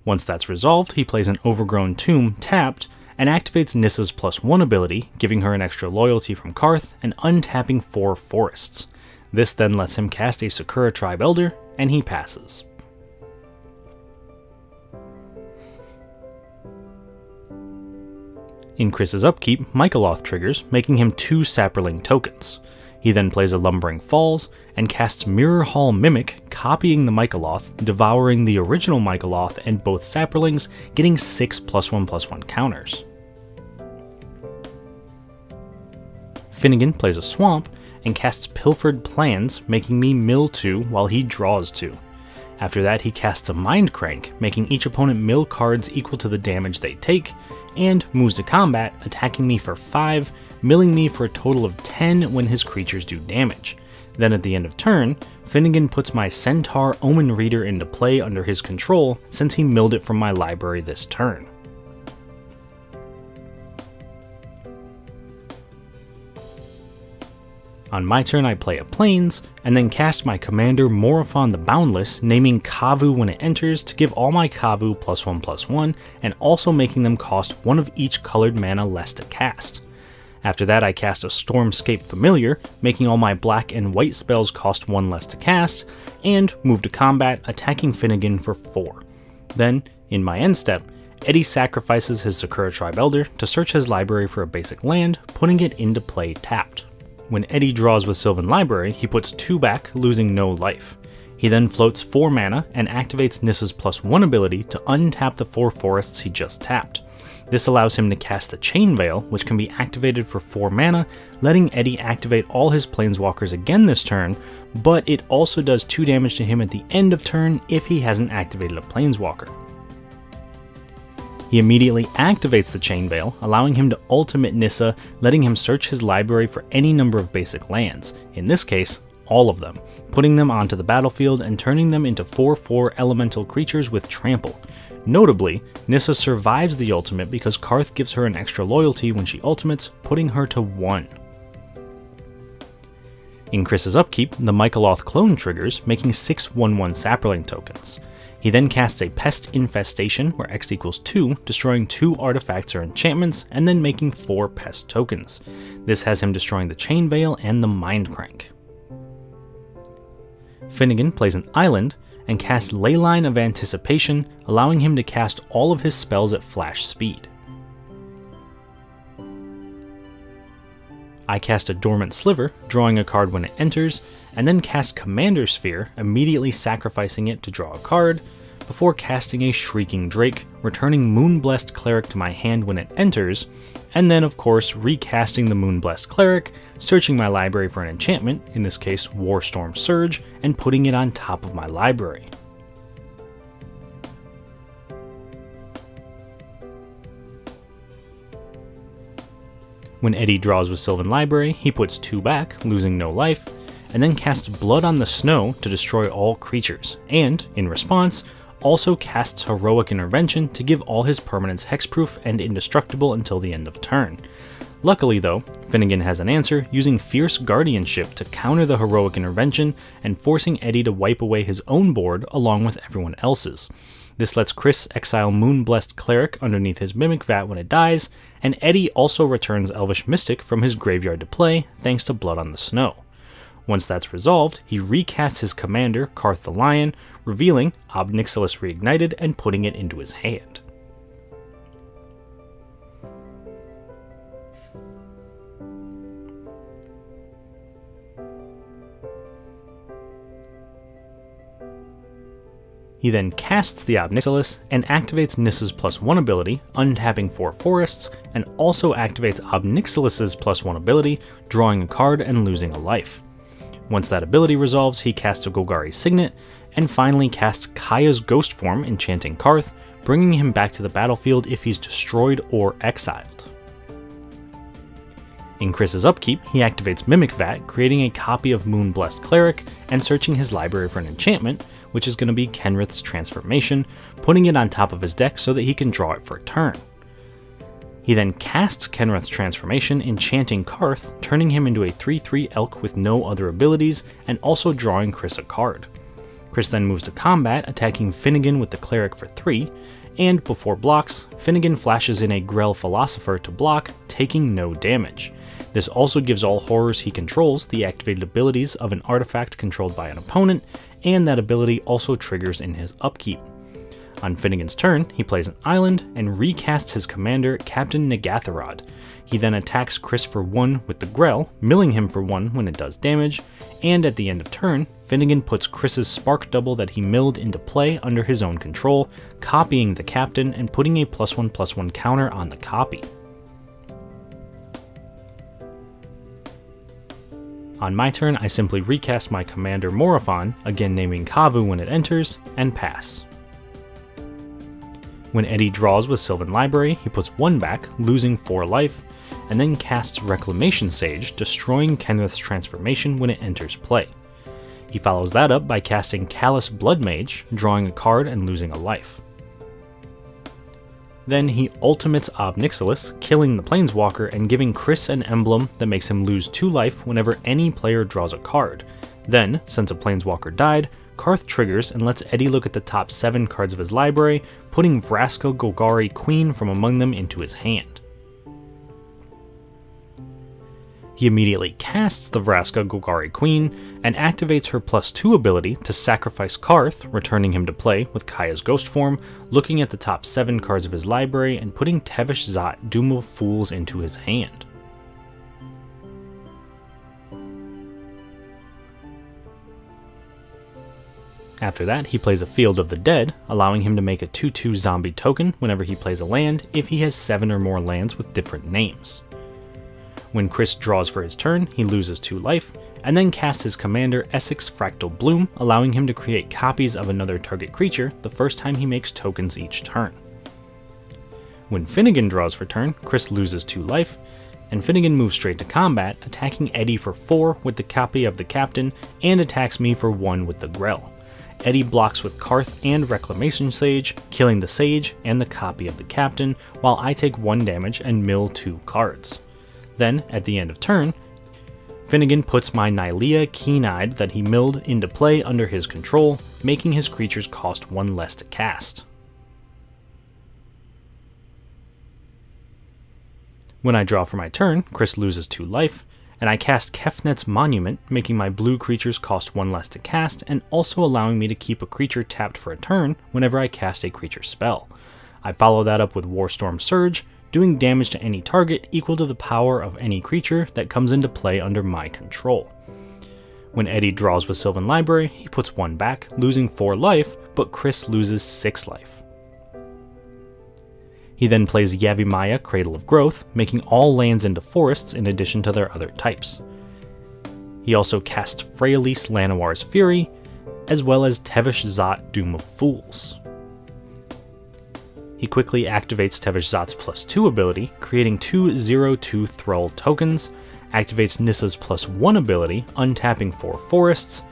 Once that's resolved, he plays an Overgrown Tomb tapped, and activates Nissa's plus 1 ability, giving her an extra loyalty from Carth and untapping 4 forests. This then lets him cast a Sakura Tribe Elder, and he passes. In Chris's upkeep, Mycoloth triggers, making him two Saproling tokens. He then plays a Lumbering Falls and casts Mirror Hall Mimic, copying the Mycoloth, devouring the original Mycoloth and both Saprolings, getting 6 plus 1 plus 1 counters. Finnagain plays a Swamp and casts Pilfered Plans, making me mill 2 while he draws 2. After that, he casts a Mind Crank, making each opponent mill cards equal to the damage they take, and moves to combat, attacking me for 5, milling me for a total of 10 when his creatures do damage. Then at the end of turn, Finnagain puts my Centaur Omen Reader into play under his control since he milled it from my library this turn. On my turn, I play a Plains, and then cast my commander Morophon the Boundless, naming Kavu when it enters to give all my Kavu plus 1 plus 1, and also making them cost one of each colored mana less to cast. After that, I cast a Stormscape Familiar, making all my black and white spells cost 1 less to cast, and move to combat, attacking Finnagain for 4. Then, in my end step, Eddie sacrifices his Sakura Tribe Elder to search his library for a basic land, putting it into play tapped. When Eddie draws with Sylvan Library, he puts 2 back, losing no life. He then floats 4 mana and activates Nissa's plus 1 ability to untap the 4 forests he just tapped. This allows him to cast the Chain Veil, which can be activated for 4 mana, letting Eddie activate all his Planeswalkers again this turn, but it also does 2 damage to him at the end of turn if he hasn't activated a Planeswalker. He immediately activates the Chain Veil, allowing him to ultimate Nissa, letting him search his library for any number of basic lands, in this case, all of them, putting them onto the battlefield and turning them into 4 4 elemental creatures with trample. Notably, Nissa survives the ultimate because Carth gives her an extra loyalty when she ultimates, putting her to 1. In Chris's upkeep, the Mycoloth clone triggers, making 6 1 1 Saproling tokens. He then casts a Pest Infestation, where X equals 2, destroying 2 artifacts or enchantments, and then making 4 Pest tokens. This has him destroying the Chain Veil and the Mind Crank. Finnagain plays an island and casts Leyline of Anticipation, allowing him to cast all of his spells at flash speed. I cast a Dormant Sliver, drawing a card when it enters, and then cast Commander Sphere, immediately sacrificing it to draw a card, before casting a Shrieking Drake, returning Moonblessed Cleric to my hand when it enters, and then of course recasting the Moonblessed Cleric, searching my library for an enchantment, in this case Warstorm Surge, and putting it on top of my library. When Eddie draws with Sylvan Library, he puts two back, losing no life, and then casts Blood on the Snow to destroy all creatures, and, in response, also casts Heroic Intervention to give all his permanents hexproof and indestructible until the end of turn. Luckily, though, Finnagain has an answer using Fierce Guardianship to counter the Heroic Intervention and forcing Eddie to wipe away his own board along with everyone else's. This lets Chris exile Moonblessed Cleric underneath his Mimic Vat when it dies, and Eddie also returns Elvish Mystic from his graveyard to play thanks to Blood on the Snow. Once that's resolved, he recasts his commander, Carth the Lion, revealing Ob Nixilis Reignited and putting it into his hand. He then casts the Ob Nixilis and activates Nissa's plus 1 ability, untapping 4 forests, and also activates Ob Nixilis' plus 1 ability, drawing a card and losing a life. Once that ability resolves, he casts a Golgari Signet, and finally casts Kaya's Ghost Form, enchanting Carth, bringing him back to the battlefield if he's destroyed or exiled. In Chris's upkeep, he activates Mimic Vat, creating a copy of Moonblessed Cleric, and searching his library for an enchantment, which is going to be Kenrith's Transformation, putting it on top of his deck so that he can draw it for a turn. He then casts Kenrith's Transformation, enchanting Carth, turning him into a 3 3 elk with no other abilities, and also drawing Chris a card. Chris then moves to combat, attacking Finnagain with the Cleric for 3, and before blocks, Finnagain flashes in a Grell Philosopher to block, taking no damage. This also gives all horrors he controls the activated abilities of an artifact controlled by an opponent, and that ability also triggers in his upkeep. On Finnagain's turn, he plays an island and recasts his commander, Captain N'ghathrod. He then attacks Chris for 1 with the Grell, milling him for 1 when it does damage, and at the end of turn, Finnagain puts Chris's Spark Double that he milled into play under his own control, copying the captain and putting a plus 1 plus 1 counter on the copy. On my turn, I simply recast my commander Morophon, again naming Kavu when it enters, and pass. When Eddie draws with Sylvan Library, he puts one back, losing 4 life, and then casts Reclamation Sage, destroying Kenrith's transformation when it enters play. He follows that up by casting Callous Blood Mage, drawing a card and losing a life. Then he ultimates Ob Nixilis, killing the Planeswalker and giving Chris an emblem that makes him lose 2 life whenever any player draws a card. Then, since a Planeswalker died, Carth triggers and lets Eddie look at the top 7 cards of his library, putting Vraska Golgari Queen from among them into his hand. He immediately casts the Vraska Golgari Queen and activates her plus 2 ability to sacrifice Carth, returning him to play with Kaya's Ghost Form, looking at the top 7 cards of his library and putting Tevesh Szat, Doom of Fools into his hand. After that, he plays a Field of the Dead, allowing him to make a 2-2 zombie token whenever he plays a land if he has 7 or more lands with different names. When Chris draws for his turn, he loses 2 life, and then casts his commander Esix Fractal Bloom, allowing him to create copies of another target creature the first time he makes tokens each turn. When Finnagain draws for turn, Chris loses 2 life, and Finnagain moves straight to combat, attacking Eddie for 4 with the copy of the Captain, and attacks me for 1 with the Grell. Eddie blocks with Carth and Reclamation Sage, killing the Sage and the copy of the Captain, while I take 1 damage and mill 2 cards. Then, at the end of turn, Finnagain puts my Nylea Keen-Eyed that he milled into play under his control, making his creatures cost 1 less to cast. When I draw for my turn, Chris loses 2 life, and I cast Kefnet's Monument, making my blue creatures cost 1 less to cast, and also allowing me to keep a creature tapped for a turn whenever I cast a creature spell. I follow that up with Warstorm Surge, doing damage to any target equal to the power of any creature that comes into play under my control. When Eddie draws with Sylvan Library, he puts 1 back, losing 4 life, but Chris loses 6 life. He then plays Yavimaya Cradle of Growth, making all lands into forests in addition to their other types. He also casts Freyalise Llanowar's Fury, as well as Tevesh Szat Doom of Fools. He quickly activates Tevesh Szat's plus 2 ability, creating two 0-2 Thrall tokens, activates Nissa's plus 1 ability, untapping 4 forests,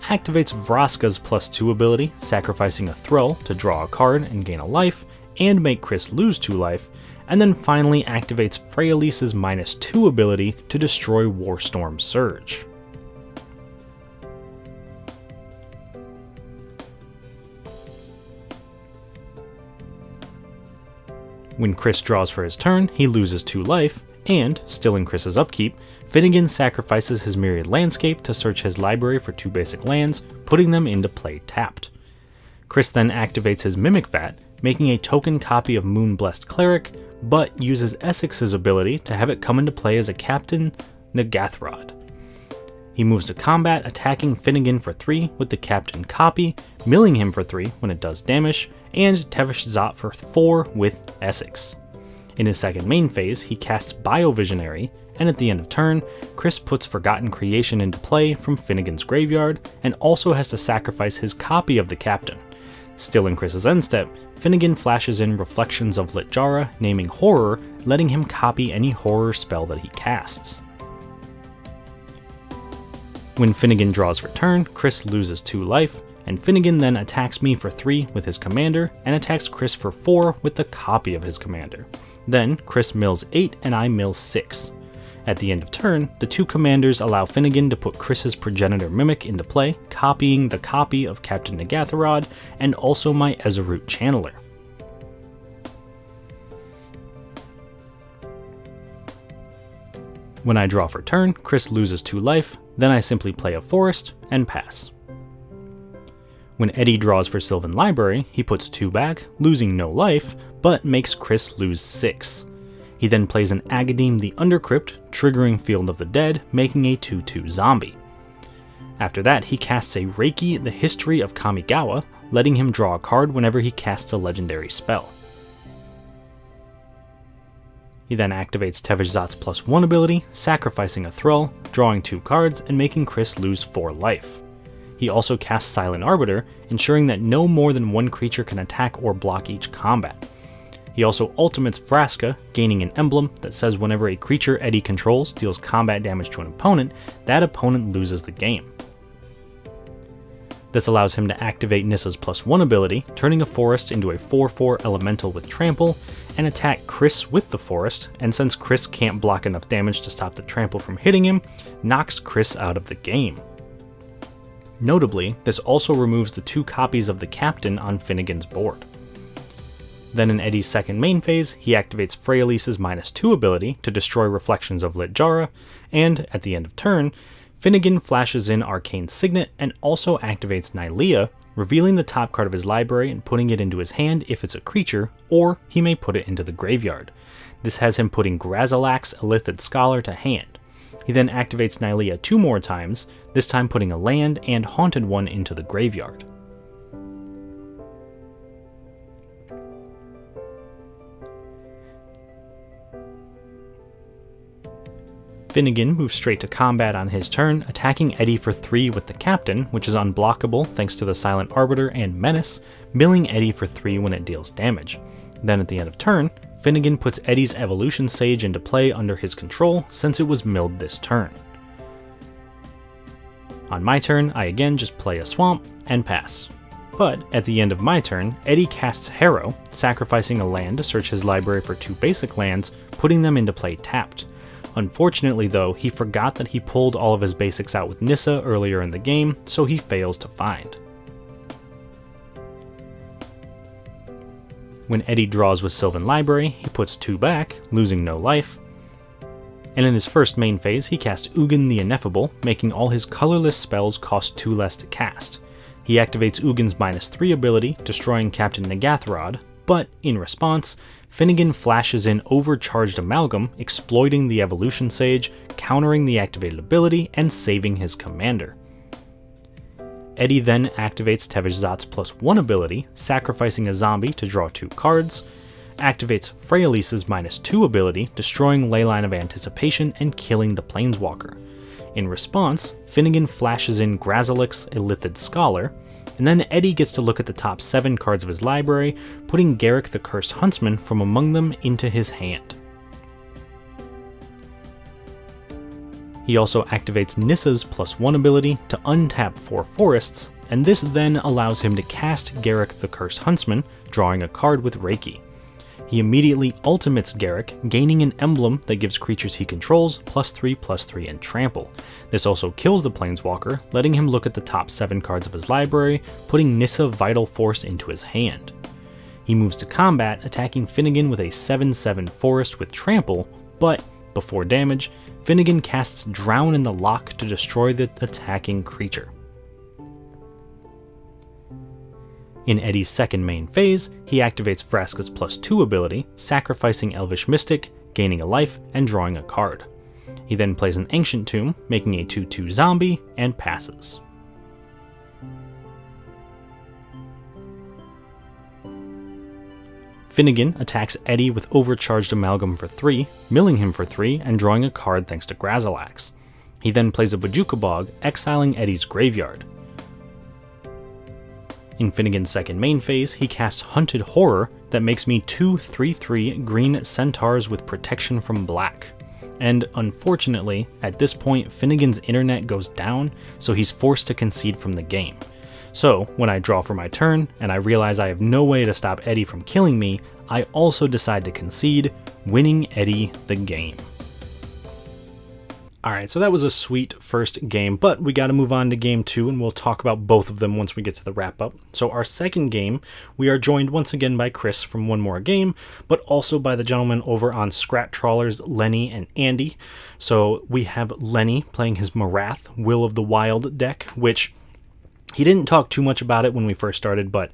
activates Vraska's plus 2 ability, sacrificing a Thrall to draw a card and gain a life, and make Chris lose 2 life, and then finally activates Freyalise's minus 2 ability to destroy Warstorm Surge. When Chris draws for his turn, he loses 2 life, and, still in Chris's upkeep, Finnagain sacrifices his Myriad Landscape to search his library for two basic lands, putting them into play tapped. Chris then activates his Mimic Vat, making a token copy of Moonblessed Cleric, but uses Esix's ability to have it come into play as a Captain N'ghathrod. He moves to combat, attacking Finnagain for 3 with the Captain copy, milling him for 3 when it does damage, and Tevesh Szat for 4 with Esix. In his second main phase, he casts Biovisionary, and at the end of turn, Chris puts Forgotten Creation into play from Finnagain's graveyard, and also has to sacrifice his copy of the Captain. Still in Chris's end step, Finnagain flashes in Reflections of Littjara naming Horror, letting him copy any horror spell that he casts. When Finnagain draws return, Chris loses 2 life, and Finnagain then attacks me for 3 with his commander, and attacks Chris for 4 with the copy of his commander. Then, Chris mills 8 and I mill 6. At the end of turn, the two commanders allow Finnagain to put Chris's progenitor Mimic into play, copying the copy of Captain N'ghathrod and also my Ezurut Channeler. When I draw for turn, Chris loses 2 life, then I simply play a forest and pass. When Eddie draws for Sylvan Library, he puts 2 back, losing no life, but makes Chris lose 6. He then plays an Agadeem the Undercrypt, triggering Field of the Dead, making a 2-2 zombie. After that, he casts a Reki the History of Kamigawa, letting him draw a card whenever he casts a legendary spell. He then activates Tevesh Szat's plus 1 ability, sacrificing a Thrall, drawing 2 cards, and making Chris lose 4 life. He also casts Silent Arbiter, ensuring that no more than one creature can attack or block each combat. He also ultimates Vraska, gaining an emblem that says whenever a creature Eddie controls deals combat damage to an opponent, that opponent loses the game. This allows him to activate Nissa's plus 1 ability, turning a forest into a 4-4 elemental with trample, and attack Chris with the forest, and since Chris can't block enough damage to stop the trample from hitting him, knocks Chris out of the game. Notably, this also removes the two copies of the captain on Finnagain's board. Then in Eddie's second main phase, he activates Freyalise's minus 2 ability to destroy Reflections of Littjara, and at the end of turn, Finnagain flashes in Arcane Signet and also activates Nylea, revealing the top card of his library and putting it into his hand if it's a creature, or he may put it into the graveyard. This has him putting Grazilaxx, Illithid Scholar to hand. He then activates Nylea two more times, this time putting a land and Haunted one into the graveyard. Finnagain moves straight to combat on his turn, attacking Eddie for 3 with the Captain, which is unblockable thanks to the Silent Arbiter and Menace, milling Eddie for 3 when it deals damage. Then at the end of turn, Finnagain puts Eddie's Evolution Sage into play under his control since it was milled this turn. On my turn, I again just play a Swamp and pass. But at the end of my turn, Eddie casts Harrow, sacrificing a land to search his library for two basic lands, putting them into play tapped. Unfortunately though, he forgot that he pulled all of his basics out with Nissa earlier in the game, so he fails to find. When Eddie draws with Sylvan Library, he puts two back, losing no life. And in his first main phase, he casts Ugin the Ineffable, making all his colorless spells cost two less to cast. He activates Ugin's minus 3 ability, destroying Captain N'ghathrod, but in response, Finnagain flashes in Overcharged Amalgam, exploiting the Evolution Sage, countering the activated ability, and saving his commander. Eddie then activates Tevesh plus 1 ability, sacrificing a zombie to draw 2 cards, activates Freyalise's minus 2 ability, destroying Leyline of Anticipation and killing the Planeswalker. In response, Finnagain flashes in Grazilaxx, Illithid Scholar, and then Eddie gets to look at the top 7 cards of his library, putting Garruk the Cursed Huntsman from among them into his hand. He also activates Nissa's plus 1 ability to untap 4 forests, and this then allows him to cast Garruk the Cursed Huntsman, drawing a card with Reki. He immediately ultimates Garruk, gaining an emblem that gives creatures he controls plus 3 plus 3 and trample. This also kills the Planeswalker, letting him look at the top 7 cards of his library, putting Nissa Vital Force into his hand. He moves to combat, attacking Finnagain with a 7 7 forest with trample, but before damage, Finnagain casts Drown in the Loch to destroy the attacking creature. In Eddie's second main phase, he activates Vraska's plus 2 ability, sacrificing Elvish Mystic, gaining a life, and drawing a card. He then plays an Ancient Tomb, making a 2 2 zombie, and passes. Finnagain attacks Eddie with Overcharged Amalgam for 3, milling him for 3 and drawing a card thanks to Grazilaxx. He then plays a Bojuka Bog, exiling Eddie's graveyard. In Finnagain's second main phase, he casts Hunted Horror that makes me two 3 3 green centaurs with protection from black. And unfortunately, at this point, Finnagain's internet goes down, so he's forced to concede from the game. So, when I draw for my turn, and I realize I have no way to stop Eddie from killing me, I also decide to concede, winning Eddie the game. Alright, so that was a sweet first game, but we gotta move on to game two, and we'll talk about both of them once we get to the wrap up. So, our second game, we are joined once again by Chris from One More Game, but also by the gentleman over on Scrap Trawlers, Lenny and Andy. So, we have Lenny playing his Marath, Will of the Wild deck, which he didn't talk too much about it when we first started, but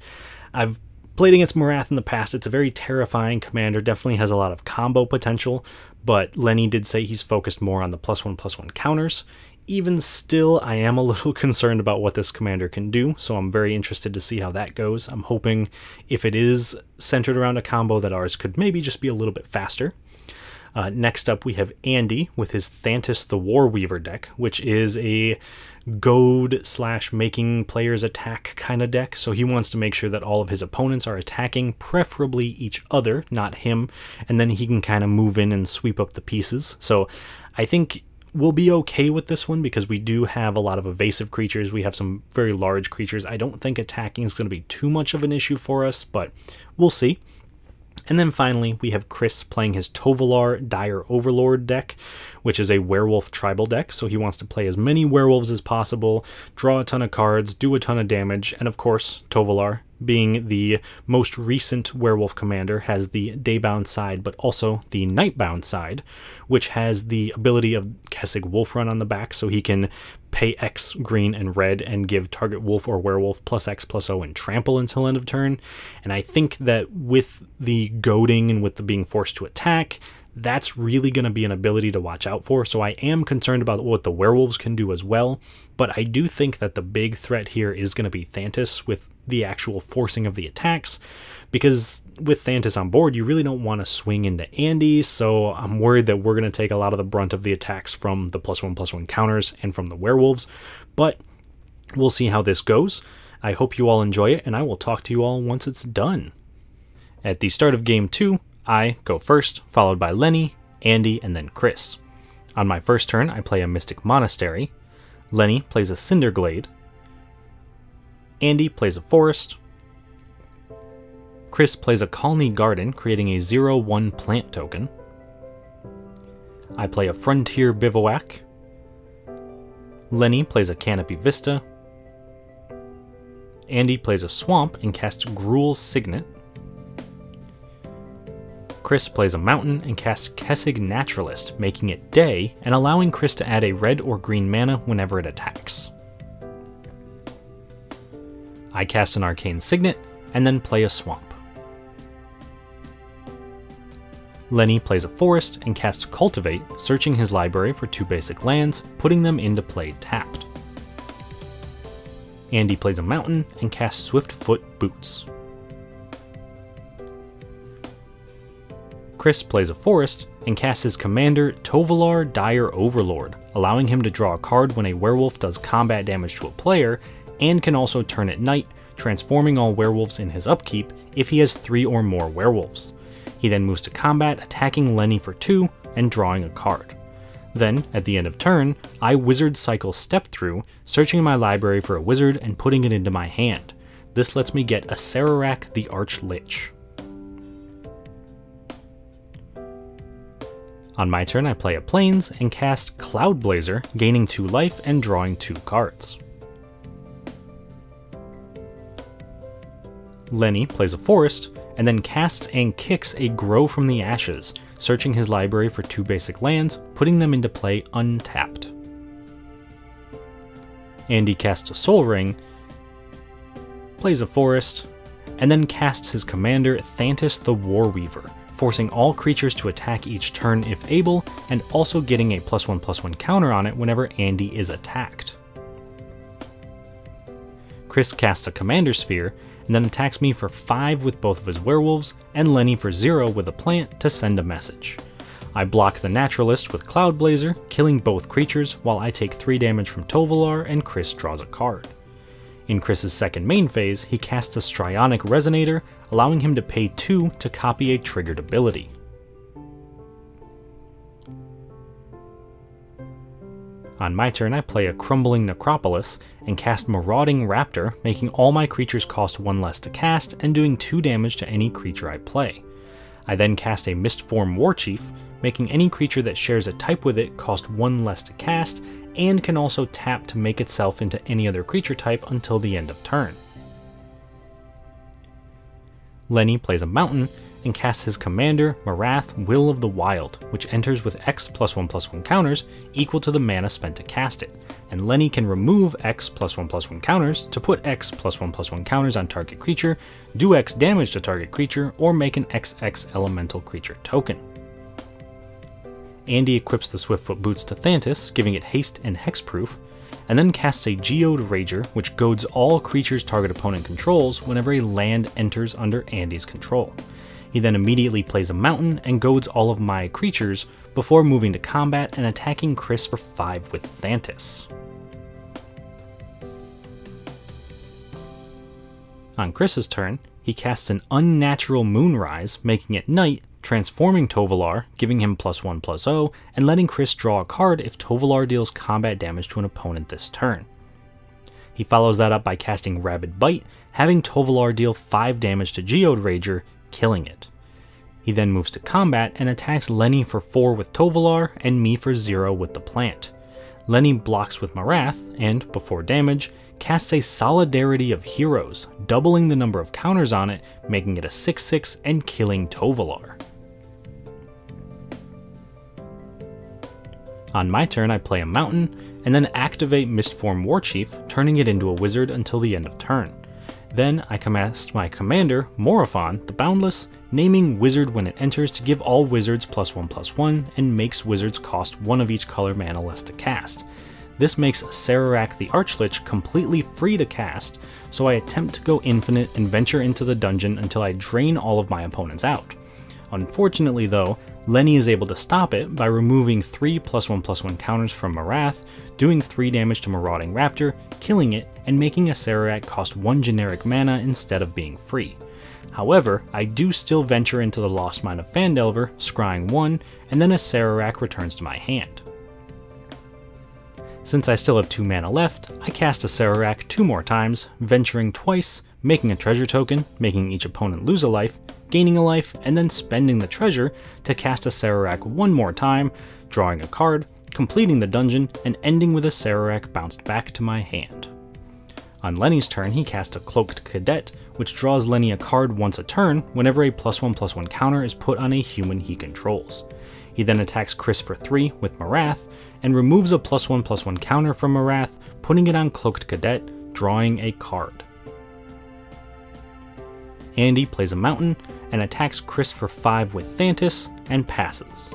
I've played against Marath in the past. It's a very terrifying commander, definitely has a lot of combo potential, but Lenny did say he's focused more on the plus one plus one counters. Even still, I am a [laughs] little concerned about what this commander can do, so I'm very interested to see how that goes. I'm hoping if it is centered around a combo that ours could maybe just be a little bit faster. Uh, next up, we have Andy with his Thantis the Warweaver deck, which is a goad slash making players attack kind of deck. So he wants to make sure that all of his opponents are attacking, preferably each other, not him, and then he can kind of move in and sweep up the pieces. So I think we'll be okay with this one because we do have a lot of evasive creatures. We have some very large creatures. I don't think attacking is going to be too much of an issue for us, but we'll see. And then finally, we have Chris playing his Tovolar Dire Overlord deck, which is a werewolf tribal deck. So he wants to play as many werewolves as possible, draw a ton of cards, do a ton of damage, and of course, Tovolar, being the most recent werewolf commander, has the daybound side, but also the nightbound side, which has the ability of Kessig Wolf Run on the back, so he can pay X green and red and give target wolf or werewolf plus X plus O and trample until end of turn. And I think that with the goading and with the being forced to attack, that's really going to be an ability to watch out for. So I am concerned about what the werewolves can do as well. But I do think that the big threat here is going to be Thantis with the actual forcing of the attacks because with Thantis on board, you really don't want to swing into Andy, so I'm worried that we're going to take a lot of the brunt of the attacks from the plus one plus one counters and from the werewolves, but we'll see how this goes. I hope you all enjoy it, and I will talk to you all once it's done. At the start of game two, I go first, followed by Lenny, Andy, and then Chris. On my first turn, I play a Mystic Monastery. Lenny plays a Cinderglade. Andy plays a Forest. Chris plays a Khalni Garden, creating a 0 1 plant token. I play a Frontier Bivouac. Lenny plays a Canopy Vista. Andy plays a Swamp and casts Gruul Signet. Chris plays a mountain and casts Kessig Naturalist, making it day and allowing Chris to add a red or green mana whenever it attacks. I cast an Arcane Signet and then play a Swamp. Lenny plays a forest and casts Cultivate, searching his library for two basic lands, putting them into play tapped. Andy plays a mountain and casts Swiftfoot Boots. Chris plays a forest and casts his commander Tovolar Dire Overlord, allowing him to draw a card when a werewolf does combat damage to a player, and can also turn at night, transforming all werewolves in his upkeep if he has three or more werewolves. He then moves to combat, attacking Lenny for 2 and drawing a card. Then, at the end of turn, I Wizard Cycle Step Through, searching my library for a wizard and putting it into my hand. This lets me get Acererak the Arch Lich. On my turn, I play a Plains and cast Cloudblazer, gaining 2 life and drawing 2 cards. Lenny plays a Forest, and then casts and kicks a Grow from the Ashes, searching his library for two basic lands, putting them into play untapped. Andy casts a Sol Ring, plays a Forest, and then casts his commander Thantis the Warweaver, forcing all creatures to attack each turn if able, and also getting a plus one plus one counter on it whenever Andy is attacked. Chris casts a Commander Sphere, and then attacks me for 5 with both of his werewolves, and Lenny for 0 with a plant to send a message. I block the Naturalist with Cloudblazer, killing both creatures while I take 3 damage from Tovolar and Chris draws a card. In Chris's second main phase, he casts a Strionic Resonator, allowing him to pay 2 to copy a triggered ability. On my turn, I play a Crumbling Necropolis and cast Marauding Raptor, making all my creatures cost 1 less to cast and doing 2 damage to any creature I play. I then cast a Mistform Warchief, making any creature that shares a type with it cost 1 less to cast, and can also tap to make itself into any other creature type until the end of turn. Lenny plays a Mountain and casts his commander, Marath, Will of the Wild, which enters with X plus 1 plus 1 counters equal to the mana spent to cast it, and Lenny can remove X plus 1 plus 1 counters to put X plus 1 plus 1 counters on target creature, do X damage to target creature, or make an XX elemental creature token. Andy equips the Swiftfoot Boots to Thantis, giving it haste and hexproof, and then casts a Geode Rager, which goads all creatures target opponent controls whenever a land enters under Andy's control. He then immediately plays a mountain and goads all of my creatures before moving to combat and attacking Chris for 5 with Thantis. On Chris's turn, he casts an unnatural Moonrise, making it night, transforming Tovolar, giving him plus 1 plus 0, and letting Chris draw a card if Tovolar deals combat damage to an opponent this turn. He follows that up by casting Rabid Bite, having Tovolar deal 5 damage to Geode Rager, killing it. He then moves to combat and attacks Lenny for 4 with Tovolar and me for 0 with the plant. Lenny blocks with Marath and, before damage, casts a Solidarity of Heroes, doubling the number of counters on it, making it a 6-6 and killing Tovolar. On my turn, I play a Mountain, and then activate Mistform Warchief, turning it into a wizard until the end of turn. Then I cast my commander, Morophon, the Boundless, naming Wizard when it enters to give all wizards plus 1 plus 1 and makes wizards cost 1 of each color mana less to cast. this makes Acererak the Archlich completely free to cast, so I attempt to go infinite and venture into the dungeon until I drain all of my opponents out. Unfortunately though, Lenny is able to stop it by removing 3 plus 1 plus 1 counters from Marath, doing 3 damage to Marauding Raptor, killing it, and making Acererak cost 1 generic mana instead of being free. However, I do still venture into the Lost Mine of Phandelver, scrying 1, and then Acererak returns to my hand. Since I still have 2 mana left, I cast Acererak two more times, venturing twice, making a treasure token, making each opponent lose a life, gaining a life, and then spending the treasure to cast Acererak one more time, drawing a card, completing the dungeon, and ending with Acererak bounced back to my hand. On Lenny's turn, he cast a Cloaked Cadet, which draws Lenny a card once a turn whenever a plus 1 plus 1 counter is put on a human he controls. He then attacks Chris for 3 with Marath, and removes a plus 1 plus 1 counter from Marath, putting it on Cloaked Cadet, drawing a card. Andy plays a mountain and attacks Chris for 5 with Thantis and passes.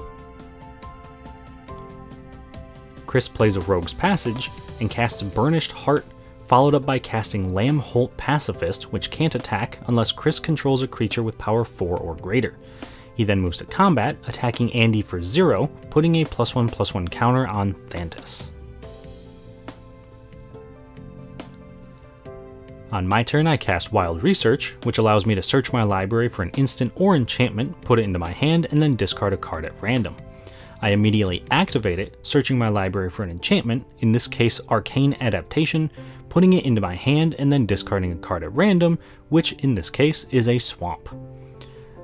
Chris plays a Rogue's Passage and casts Burnished Heart, followed up by casting Lambholt Pacifist, which can't attack unless Chris controls a creature with power 4 or greater. He then moves to combat, attacking Andy for 0, putting a plus 1 plus 1 counter on Thantis. On my turn, I cast Wild Research, which allows me to search my library for an instant or enchantment, put it into my hand, and then discard a card at random. I immediately activate it, searching my library for an enchantment, in this case Arcane Adaptation, putting it into my hand and then discarding a card at random, which in this case is a swamp.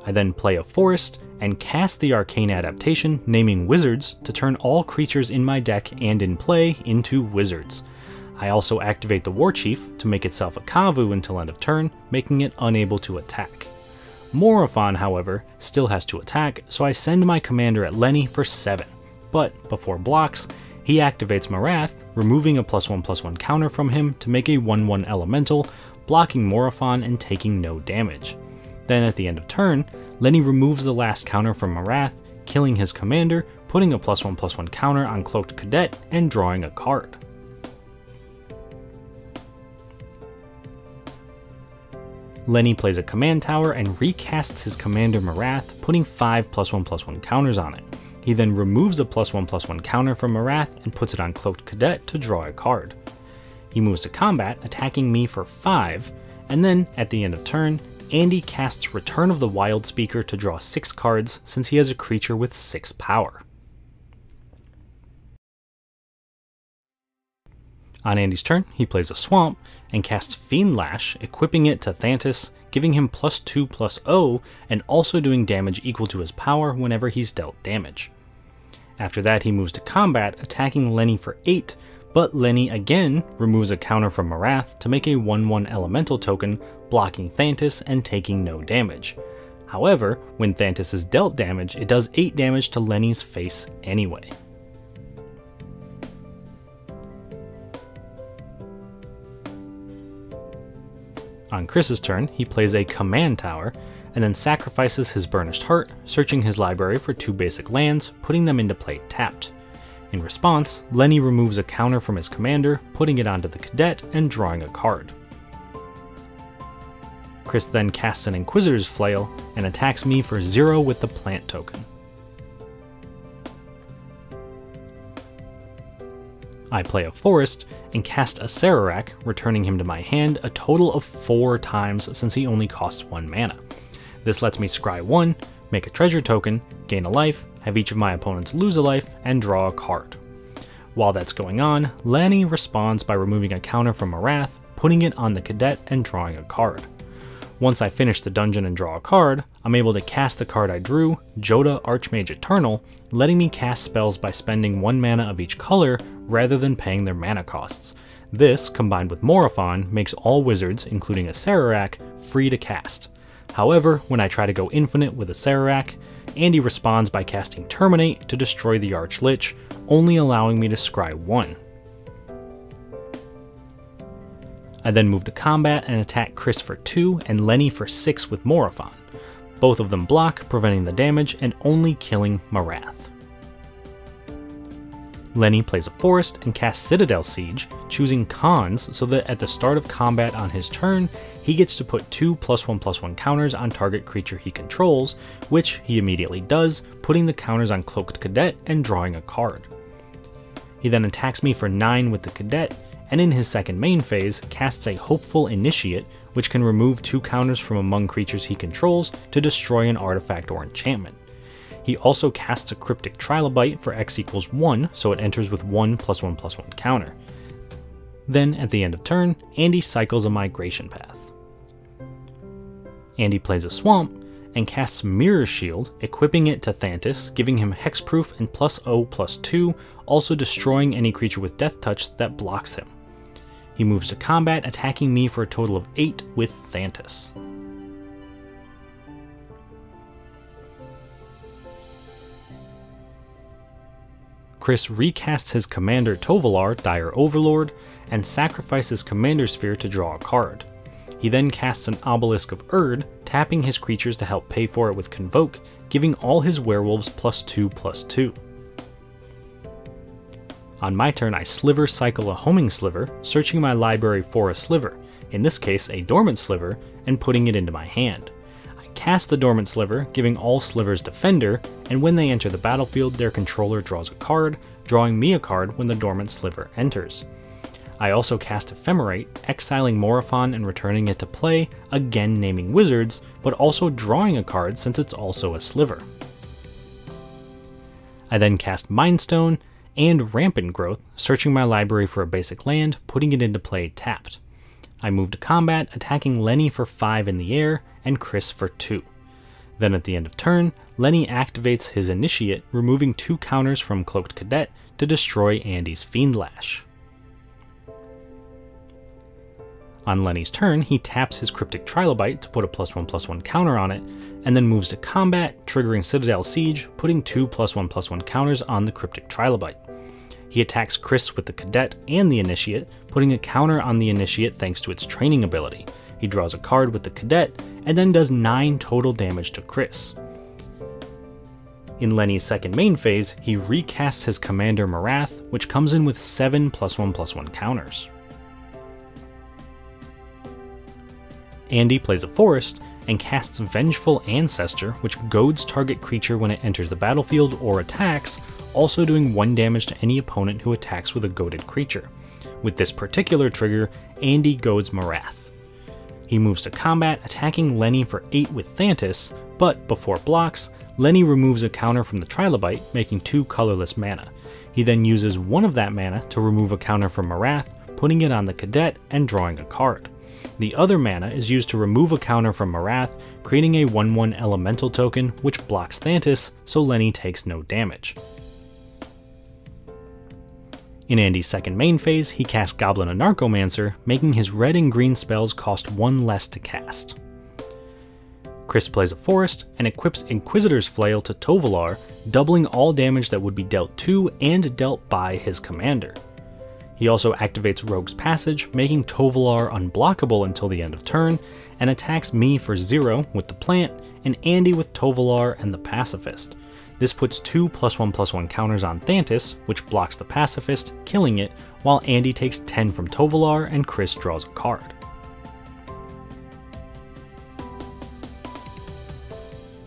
I then play a forest and cast the arcane adaptation, naming wizards, to turn all creatures in my deck and in play into wizards. I also activate the War Chief to make itself a Kavu until end of turn, making it unable to attack. Morophon, however, still has to attack, so I send my commander at Lenny for 7. But before blocks, he activates Marath, removing a plus 1 plus 1 counter from him to make a 1 1 elemental, blocking Morophon and taking no damage. Then at the end of turn, Lenny removes the last counter from Marath, killing his commander, putting a plus 1 plus 1 counter on Cloaked Cadet, and drawing a card. Lenny plays a command tower and recasts his commander Marath, putting 5 plus 1 plus 1 counters on it. He then removes a plus 1 plus 1 counter from Marath and puts it on Cloaked Cadet to draw a card. He moves to combat, attacking me for 5, and then, at the end of turn, Andy casts Return of the Wild Speaker to draw 6 cards since he has a creature with 6 power. On Andy's turn, he plays a Swamp and casts Fiend Lash, equipping it to Thantis, giving him plus 2 plus 0, and also doing damage equal to his power whenever he's dealt damage. After that, he moves to combat, attacking Lenny for 8, but Lenny again removes a counter from Marath to make a 1-1 elemental token, blocking Thantis and taking no damage. However, when Thantis is dealt damage, it does 8 damage to Lenny's face anyway. On Chris's turn, he plays a Command Tower, and then sacrifices his Burnished Heart, searching his library for two basic lands, putting them into play tapped. In response, Lenny removes a counter from his commander, putting it onto the cadet and drawing a card. Chris then casts an Inquisitor's Flail and attacks me for 0 with the plant token. I play a Forest and cast Acererak, returning him to my hand a total of 4 times since he only costs 1 mana. This lets me scry 1, make a treasure token, gain a life, have each of my opponents lose a life, and draw a card. While that's going on, Lenny responds by removing a counter from Marath, putting it on the cadet, and drawing a card. Once I finish the dungeon and draw a card, I'm able to cast the card I drew, Jodah Archmage Eternal, letting me cast spells by spending one mana of each color rather than paying their mana costs. This, combined with Morophon, makes all wizards, including Acererak, free to cast. However, when I try to go infinite with Acererak, Andy responds by casting Terminate to destroy the Archlich, only allowing me to scry 1. I then move to combat and attack Chris for 2 and Lenny for 6 with Morophon. Both of them block, preventing the damage and only killing Marath. Lenny plays a forest and casts Citadel Siege, choosing Khans so that at the start of combat on his turn, he gets to put two plus one plus one counters on target creature he controls, which he immediately does, putting the counters on Cloaked Cadet and drawing a card. He then attacks me for 9 with the Cadet, and in his second main phase, casts a Hopeful Initiate, which can remove two counters from among creatures he controls to destroy an artifact or enchantment. He also casts a Cryptic Trilobite for x equals 1, so it enters with 1 plus 1 plus 1 counter. Then, at the end of turn, Andy cycles a Migration Path. Andy plays a Swamp, and casts Mirror Shield, equipping it to Thantis, giving him Hexproof and plus O plus 2, also destroying any creature with Death Touch that blocks him. He moves to combat, attacking me for a total of 8 with Thantis. Chris recasts his commander Tovolar, Dire Overlord, and sacrifices Commander Sphere to draw a card. He then casts an Obelisk of Urd, tapping his creatures to help pay for it with Convoke, giving all his werewolves plus 2 plus 2. On my turn, I sliver cycle a homing sliver, searching my library for a sliver, in this case a dormant sliver, and putting it into my hand I cast the Dormant Sliver, giving all slivers Defender, and when they enter the battlefield, their controller draws a card, drawing me a card when the Dormant Sliver enters. I also cast Ephemerate, exiling Morophon and returning it to play, again naming wizards, but also drawing a card since it's also a sliver. I then cast Mindstone and Rampant Growth, searching my library for a basic land, putting it into play tapped. I move to combat, attacking Lenny for 5 in the air, and Chris for 2. Then at the end of turn, Lenny activates his Initiate, removing two counters from Cloaked Cadet to destroy Andy's Fiend Lash. On Lenny's turn, he taps his Cryptic Trilobite to put a plus 1 plus 1 counter on it, and then moves to combat, triggering Citadel Siege, putting two plus 1 plus 1 counters on the Cryptic Trilobite. He attacks Chris with the Cadet and the Initiate, putting a counter on the Initiate thanks to its training ability, he draws a card with the Cadet, and then does 9 total damage to Chris. In Lenny's second main phase, he recasts his Commander Marath, which comes in with 7 plus 1 plus 1 counters. Andy plays a Forest, and casts Vengeful Ancestor, which goads target creature when it enters the battlefield or attacks, also doing 1 damage to any opponent who attacks with a goaded creature. With this particular trigger, Andy goads Marath. He moves to combat, attacking Lenny for 8 with Thantis, but before blocks, Lenny removes a counter from the Trilobite, making 2 colorless mana. He then uses one of that mana to remove a counter from Marath, putting it on the Cadet and drawing a card. The other mana is used to remove a counter from Marath, creating a 1-1 elemental token which blocks Thantis, so Lenny takes no damage. In Andy's second main phase, he casts Goblin Anarchomancer, making his red and green spells cost one less to cast. Chris plays a Forest and equips Inquisitor's Flail to Tovolar, doubling all damage that would be dealt to and dealt by his commander. He also activates Rogue's Passage, making Tovolar unblockable until the end of turn, and attacks me for 0 with the plant, and Andy with Tovolar and the Pacifist, this puts two plus one plus one counters on Thantis, which blocks the Pacifist, killing it, while Andy takes 10 from Tovolar and Chris draws a card.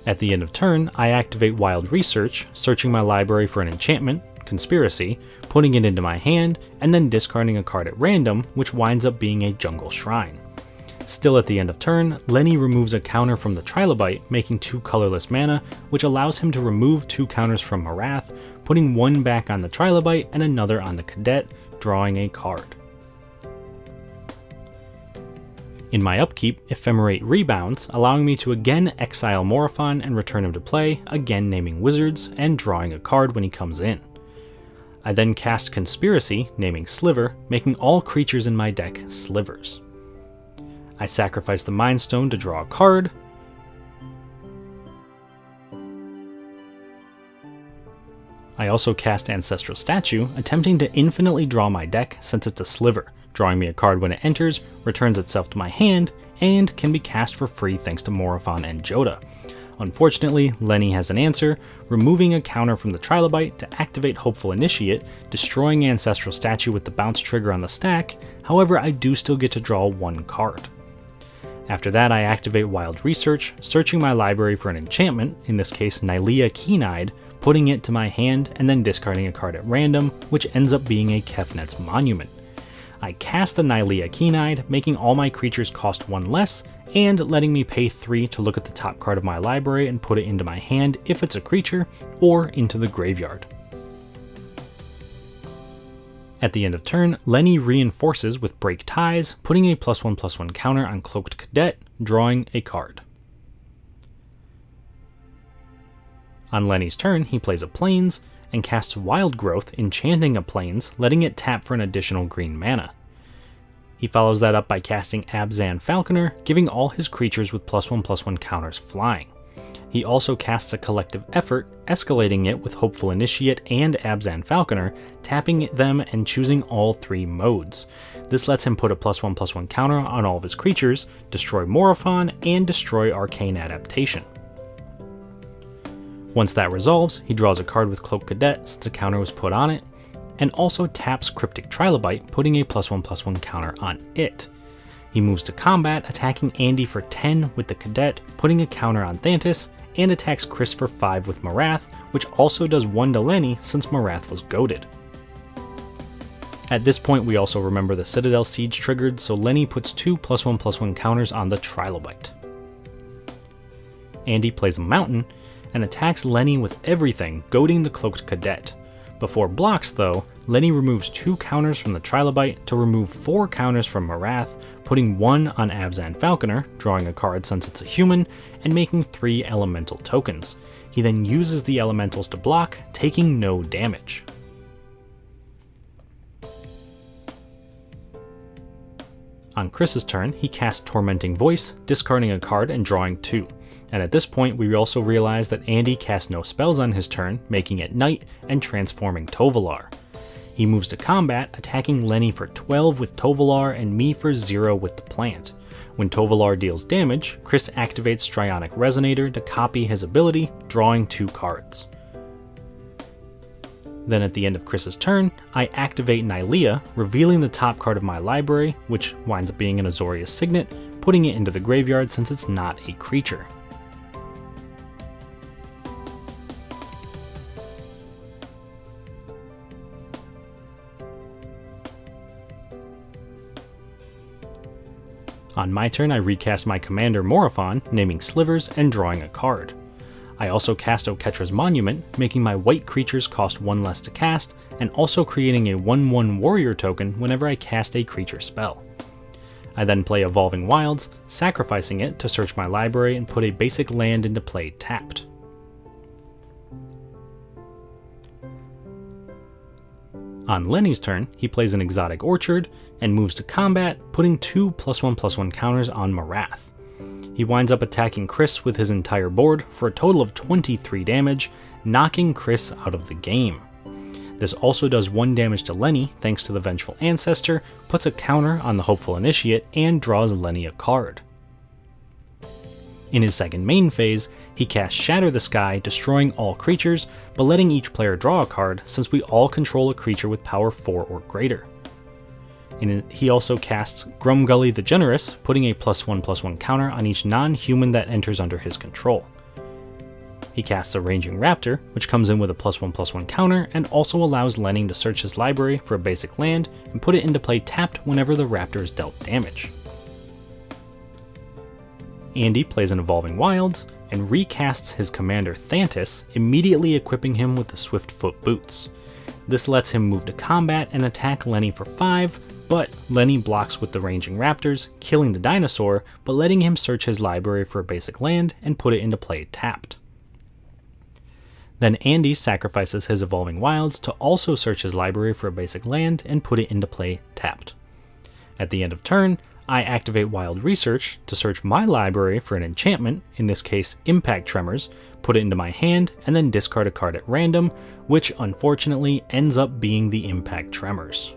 At the end of turn, I activate Wild Research, searching my library for an enchantment, Conspiracy, putting it into my hand, and then discarding a card at random, which winds up being a Jungle Shrine. Still at the end of turn, Lenny removes a counter from the Trilobite, making two colorless mana, which allows him to remove two counters from Marath, putting one back on the Trilobite and another on the Cadet, drawing a card. In my upkeep, Ephemerate rebounds, allowing me to again exile Morophon and return him to play, again naming wizards, and drawing a card when he comes in. I then cast Conspiracy, naming Sliver, making all creatures in my deck slivers. I sacrifice the Mind Stone to draw a card. I also cast Ancestral Statue, attempting to infinitely draw my deck since it's a sliver, drawing me a card when it enters, returns itself to my hand, and can be cast for free thanks to Morophon and Jodah. Unfortunately, Lenny has an answer, removing a counter from the Trilobite to activate Hopeful Initiate, destroying Ancestral Statue with the bounce trigger on the stack, however I do still get to draw one card. After that I activate Wild Research, searching my library for an enchantment, in this case Nylea Keen-Eyed, putting it to my hand and then discarding a card at random, which ends up being a Kefnet's Monument. I cast the Nylea Keen-Eyed, making all my creatures cost one less, and letting me pay 3 to look at the top card of my library and put it into my hand if it's a creature, or into the graveyard. At the end of turn, Lenny reinforces with Break Ties, putting a plus 1 plus 1 counter on Cloaked Cadet, drawing a card. On Lenny's turn, he plays a Plains, and casts Wild Growth, enchanting a Plains, letting it tap for an additional green mana. He follows that up by casting Abzan Falconer, giving all his creatures with plus 1 plus 1 counters flying. He also casts a Collective Effort, escalating it with Hopeful Initiate and Abzan Falconer, tapping them and choosing all three modes. This lets him put a plus 1 plus 1 counter on all of his creatures, destroy Morophon, and destroy Arcane Adaptation. Once that resolves, he draws a card with Cloaked Cadet since a counter was put on it, and also taps Cryptic Trilobite, putting a plus 1 plus 1 counter on it. He moves to combat, attacking Andy for 10 with the Cadet, putting a counter on Thantis, and attacks Chris for 5 with Marath, which also does 1 to Lenny since Marath was goaded. At this point, we also remember the Citadel Siege triggered, so Lenny puts two plus 1 plus 1 counters on the Trilobite. Andy plays a Mountain, and attacks Lenny with everything, goading the Cloaked Cadet. Before blocks, though, Lenny removes two counters from the Trilobite to remove four counters from Marath, putting one on Abzan Falconer, drawing a card since it's a human, and making three elemental tokens. He then uses the elementals to block, taking no damage. On Chris's turn, he casts Tormenting Voice, discarding a card and drawing two and at this point we also realize that Andy casts no spells on his turn, making it night and transforming Tovolar. He moves to combat, attacking Lenny for 12 with Tovolar and me for 0 with the plant. When Tovolar deals damage, Chris activates Strionic Resonator to copy his ability, drawing two cards. Then at the end of Chris's turn, I activate Nylea, revealing the top card of my library, which winds up being an Azorius Signet, putting it into the graveyard since it's not a creature. On my turn, I recast my commander Morophon, naming Slivers and drawing a card. I also cast Oketra's Monument, making my white creatures cost one less to cast, and also creating a 1-1 warrior token whenever I cast a creature spell. I then play Evolving Wilds, sacrificing it to search my library and put a basic land into play tapped. On Lenny's turn, he plays an Exotic Orchard and moves to combat, putting two plus one plus one counters on Marath. He winds up attacking Chris with his entire board for a total of 23 damage, knocking Chris out of the game. This also does 1 damage to Lenny thanks to the Vengeful Ancestor, puts a counter on the Hopeful Initiate, and draws Lenny a card. In his second main phase, he casts Shatter the Sky, destroying all creatures, but letting each player draw a card since we all control a creature with power 4 or greater. And he also casts Grumgully the Generous, putting a plus 1 plus 1 counter on each non human that enters under his control. He casts a Ranging Raptor, which comes in with a plus 1 plus 1 counter and also allows Lenny to search his library for a basic land and put it into play tapped whenever the raptor is dealt damage. Andy plays an Evolving Wilds and recasts his commander Thantis, immediately equipping him with the Swiftfoot boots. This lets him move to combat and attack Lenny for 5, but Lenny blocks with the ranging raptors, killing the dinosaur, but letting him search his library for a basic land and put it into play tapped. Then Andy sacrifices his Evolving Wilds to also search his library for a basic land and put it into play tapped. At the end of turn, I activate Wild Research to search my library for an enchantment, in this case Impact Tremors, put it into my hand, and then discard a card at random, which unfortunately ends up being the Impact Tremors.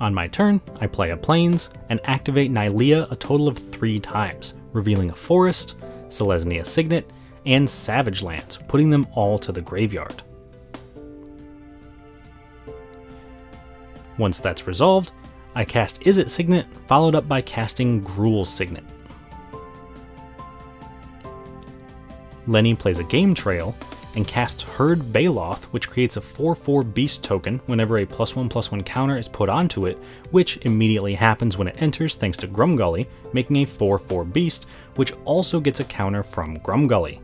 On my turn, I play a Plains and activate Nylea a total of three times, revealing a Forest, Selesnya Signet, and Savage Lands, putting them all to the graveyard. Once that's resolved, I cast Izzet Signet, followed up by casting Gruul Signet. Lenny plays a Game Trail and casts Herd Baloth, which creates a 4-4 beast token whenever a plus 1 plus 1 counter is put onto it, which immediately happens when it enters thanks to Grumgully, making a 4-4 beast, which also gets a counter from Grumgully.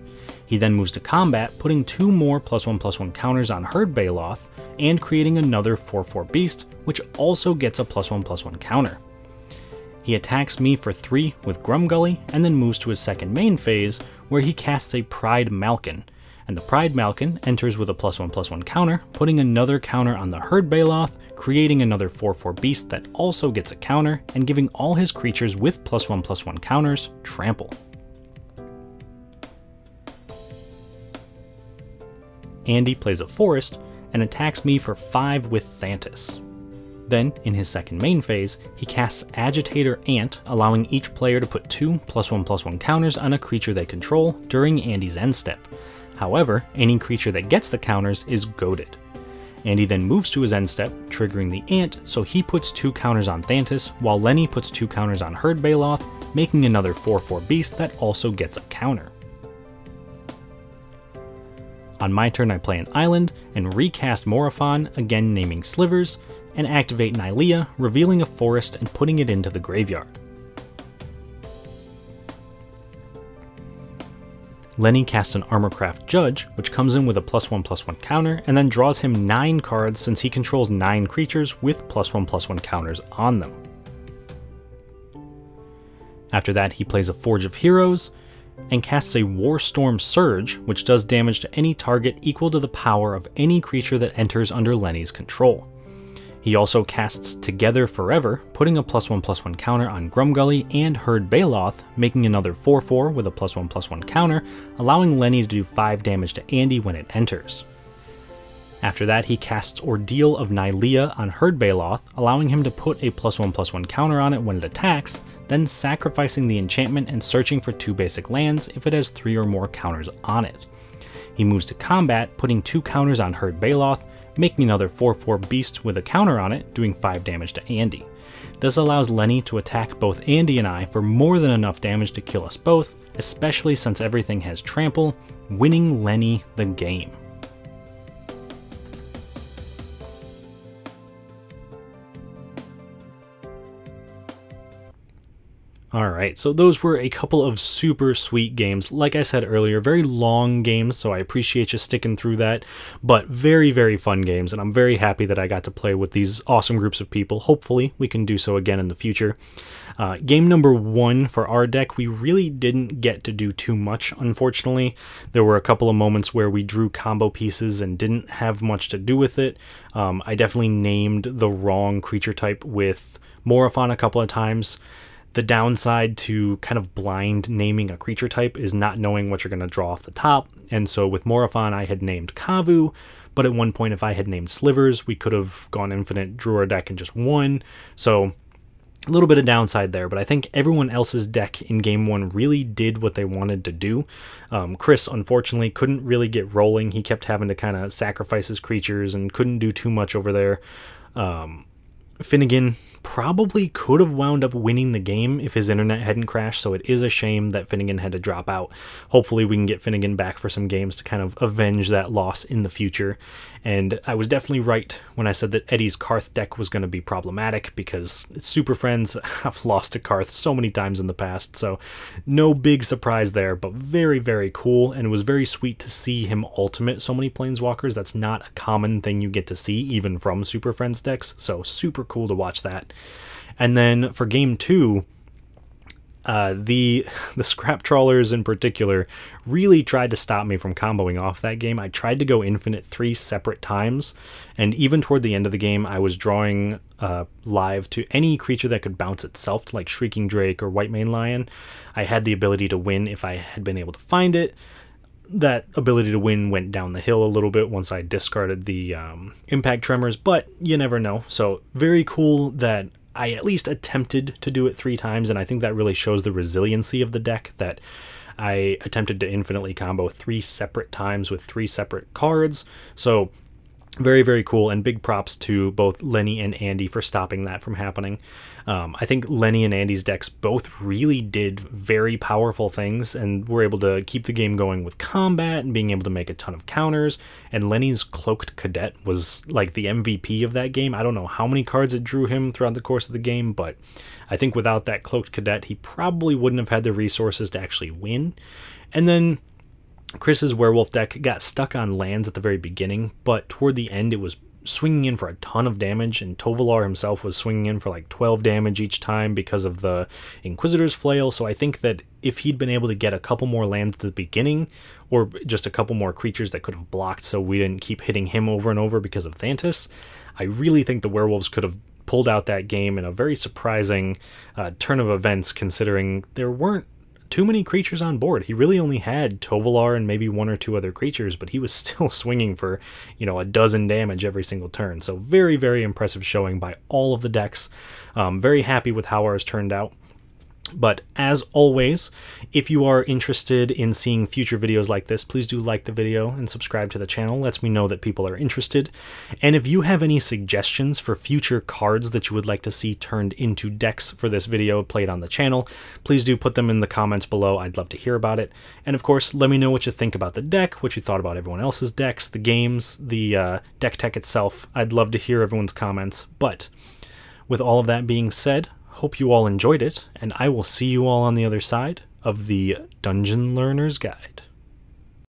He then moves to combat, putting two more plus 1 plus 1 counters on Herd Baloth, and creating another 4-4 beast, which also gets a plus 1 plus 1 counter. He attacks me for 3 with Grumgully, and then moves to his second main phase, where he casts a Pride Malkin, and the Pride Malkin enters with a plus 1 plus 1 counter, putting another counter on the Herd Baloth, creating another 4 4 beast that also gets a counter, and giving all his creatures with plus 1 plus 1 counters trample. Andy plays a Forest and attacks me for 5 with Thantis. Then, in his second main phase, he casts Agitator Ant, allowing each player to put two plus one plus one counters on a creature they control during Andy's end step. However, any creature that gets the counters is goaded. Andy then moves to his end step, triggering the Ant, so he puts two counters on Thantis, while Lenny puts two counters on Herd Baloth, making another 4-4 beast that also gets a counter. On my turn I play an island, and recast Morophon, again naming Slivers, and activate Nylea, revealing a forest and putting it into the graveyard. Lenny casts an Armorcraft Judge, which comes in with a plus 1 plus 1 counter, and then draws him 9 cards since he controls 9 creatures with plus 1 plus 1 counters on them. After that, he plays a Forge of Heroes, and casts a Warstorm Surge, which does damage to any target equal to the power of any creature that enters under Lenny's control. He also casts Together Forever, putting a plus 1 plus 1 counter on Grumgully and Herd Baloth, making another 4 4 with a plus 1 plus 1 counter, allowing Lenny to do 5 damage to Andy when it enters. After that, he casts Ordeal of Nylea on Herd Baloth, allowing him to put a plus 1 plus 1 counter on it when it attacks, then sacrificing the enchantment and searching for two basic lands if it has 3 or more counters on it. He moves to combat, putting two counters on Herd Baloth, making another 4-4 beast with a counter on it, doing 5 damage to Andy. This allows Lenny to attack both Andy and I for more than enough damage to kill us both, especially since everything has trample, winning Lenny the game. All right, so those were a couple of super sweet games. Like I said earlier, very long games, so I appreciate you sticking through that, but very, very fun games, and I'm very happy that I got to play with these awesome groups of people. Hopefully, we can do so again in the future. Uh, game number one for our deck, we really didn't get to do too much, unfortunately. There were a couple of moments where we drew combo pieces and didn't have much to do with it. Um, I definitely named the wrong creature type with Morophon a couple of times. The downside to kind of blind naming a creature type is not knowing what you're going to draw off the top. And so with Morophon, I had named Kavu, but at one point, if I had named Slivers, we could have gone infinite, drew our deck, and just won. So a little bit of downside there, but I think everyone else's deck in game one really did what they wanted to do. Um, Chris, unfortunately, couldn't really get rolling. He kept having to kind of sacrifice his creatures and couldn't do too much over there. Um, Finnagain probably could have wound up winning the game if his internet hadn't crashed, so it is a shame that Finnagain had to drop out. Hopefully, we can get Finnagain back for some games to kind of avenge that loss in the future. And I was definitely right when I said that Eddie's Carth deck was going to be problematic because Super Friends. [laughs] I've lost to Carth so many times in the past, so no big surprise there, but very, very cool. And it was very sweet to see him ultimate so many Planeswalkers. That's not a common thing you get to see, even from Super Friends decks, so super cool to watch that. And then for game two, uh, the [laughs] the scrap trawlers in particular really tried to stop me from comboing off that game. I tried to go infinite three separate times, and even toward the end of the game, I was drawing uh, live to any creature that could bounce itself, like Shrieking Drake or White Mane Lion. I had the ability to win if I had been able to find it. that ability to win went down the hill a little bit once I discarded the um, impact tremors, but you never know. So very cool that I at least attempted to do it three times, and I think that really shows the resiliency of the deck that I attempted to infinitely combo three separate times with three separate cards. So very very cool and big props to both lenny and andy for stopping that from happening. Um, i think lenny and andy's decks both really did very powerful things and were able to keep the game going with combat and being able to make a ton of counters. And lenny's cloaked cadet was like the mvp of that game. I don't know how many cards it drew him throughout the course of the game but i think without that cloaked cadet he probably wouldn't have had the resources to actually win. And then Chris's werewolf deck got stuck on lands at the very beginning, but toward the end it was swinging in for a ton of damage, and Tovolar himself was swinging in for like 12 damage each time because of the Inquisitor's Flail. So I think that if he'd been able to get a couple more lands at the beginning, or just a couple more creatures that could have blocked so we didn't keep hitting him over and over because of Thantis, I really think the werewolves could have pulled out that game in a very surprising uh, turn of events considering there weren't too many creatures on board. He really only had Tovolar and maybe one or two other creatures, but he was [laughs] still swinging for, you know, a dozen damage every single turn. So very, very impressive showing by all of the decks. Um, very happy with how ours turned out. But as always, if you are interested in seeing future videos like this, please do like the video and subscribe to the channel. Lets me know that people are interested. And if you have any suggestions for future cards that you would like to see turned into decks for this video played on the channel, please do put them in the comments below. I'd love to hear about it. And of course, let me know what you think about the deck, what you thought about everyone else's decks, the games, the uh, deck tech itself. I'd love to hear everyone's comments. But with all of that being said, Hope you all enjoyed it, and I will see you all on the other side of the Dungeon Learner's Guide.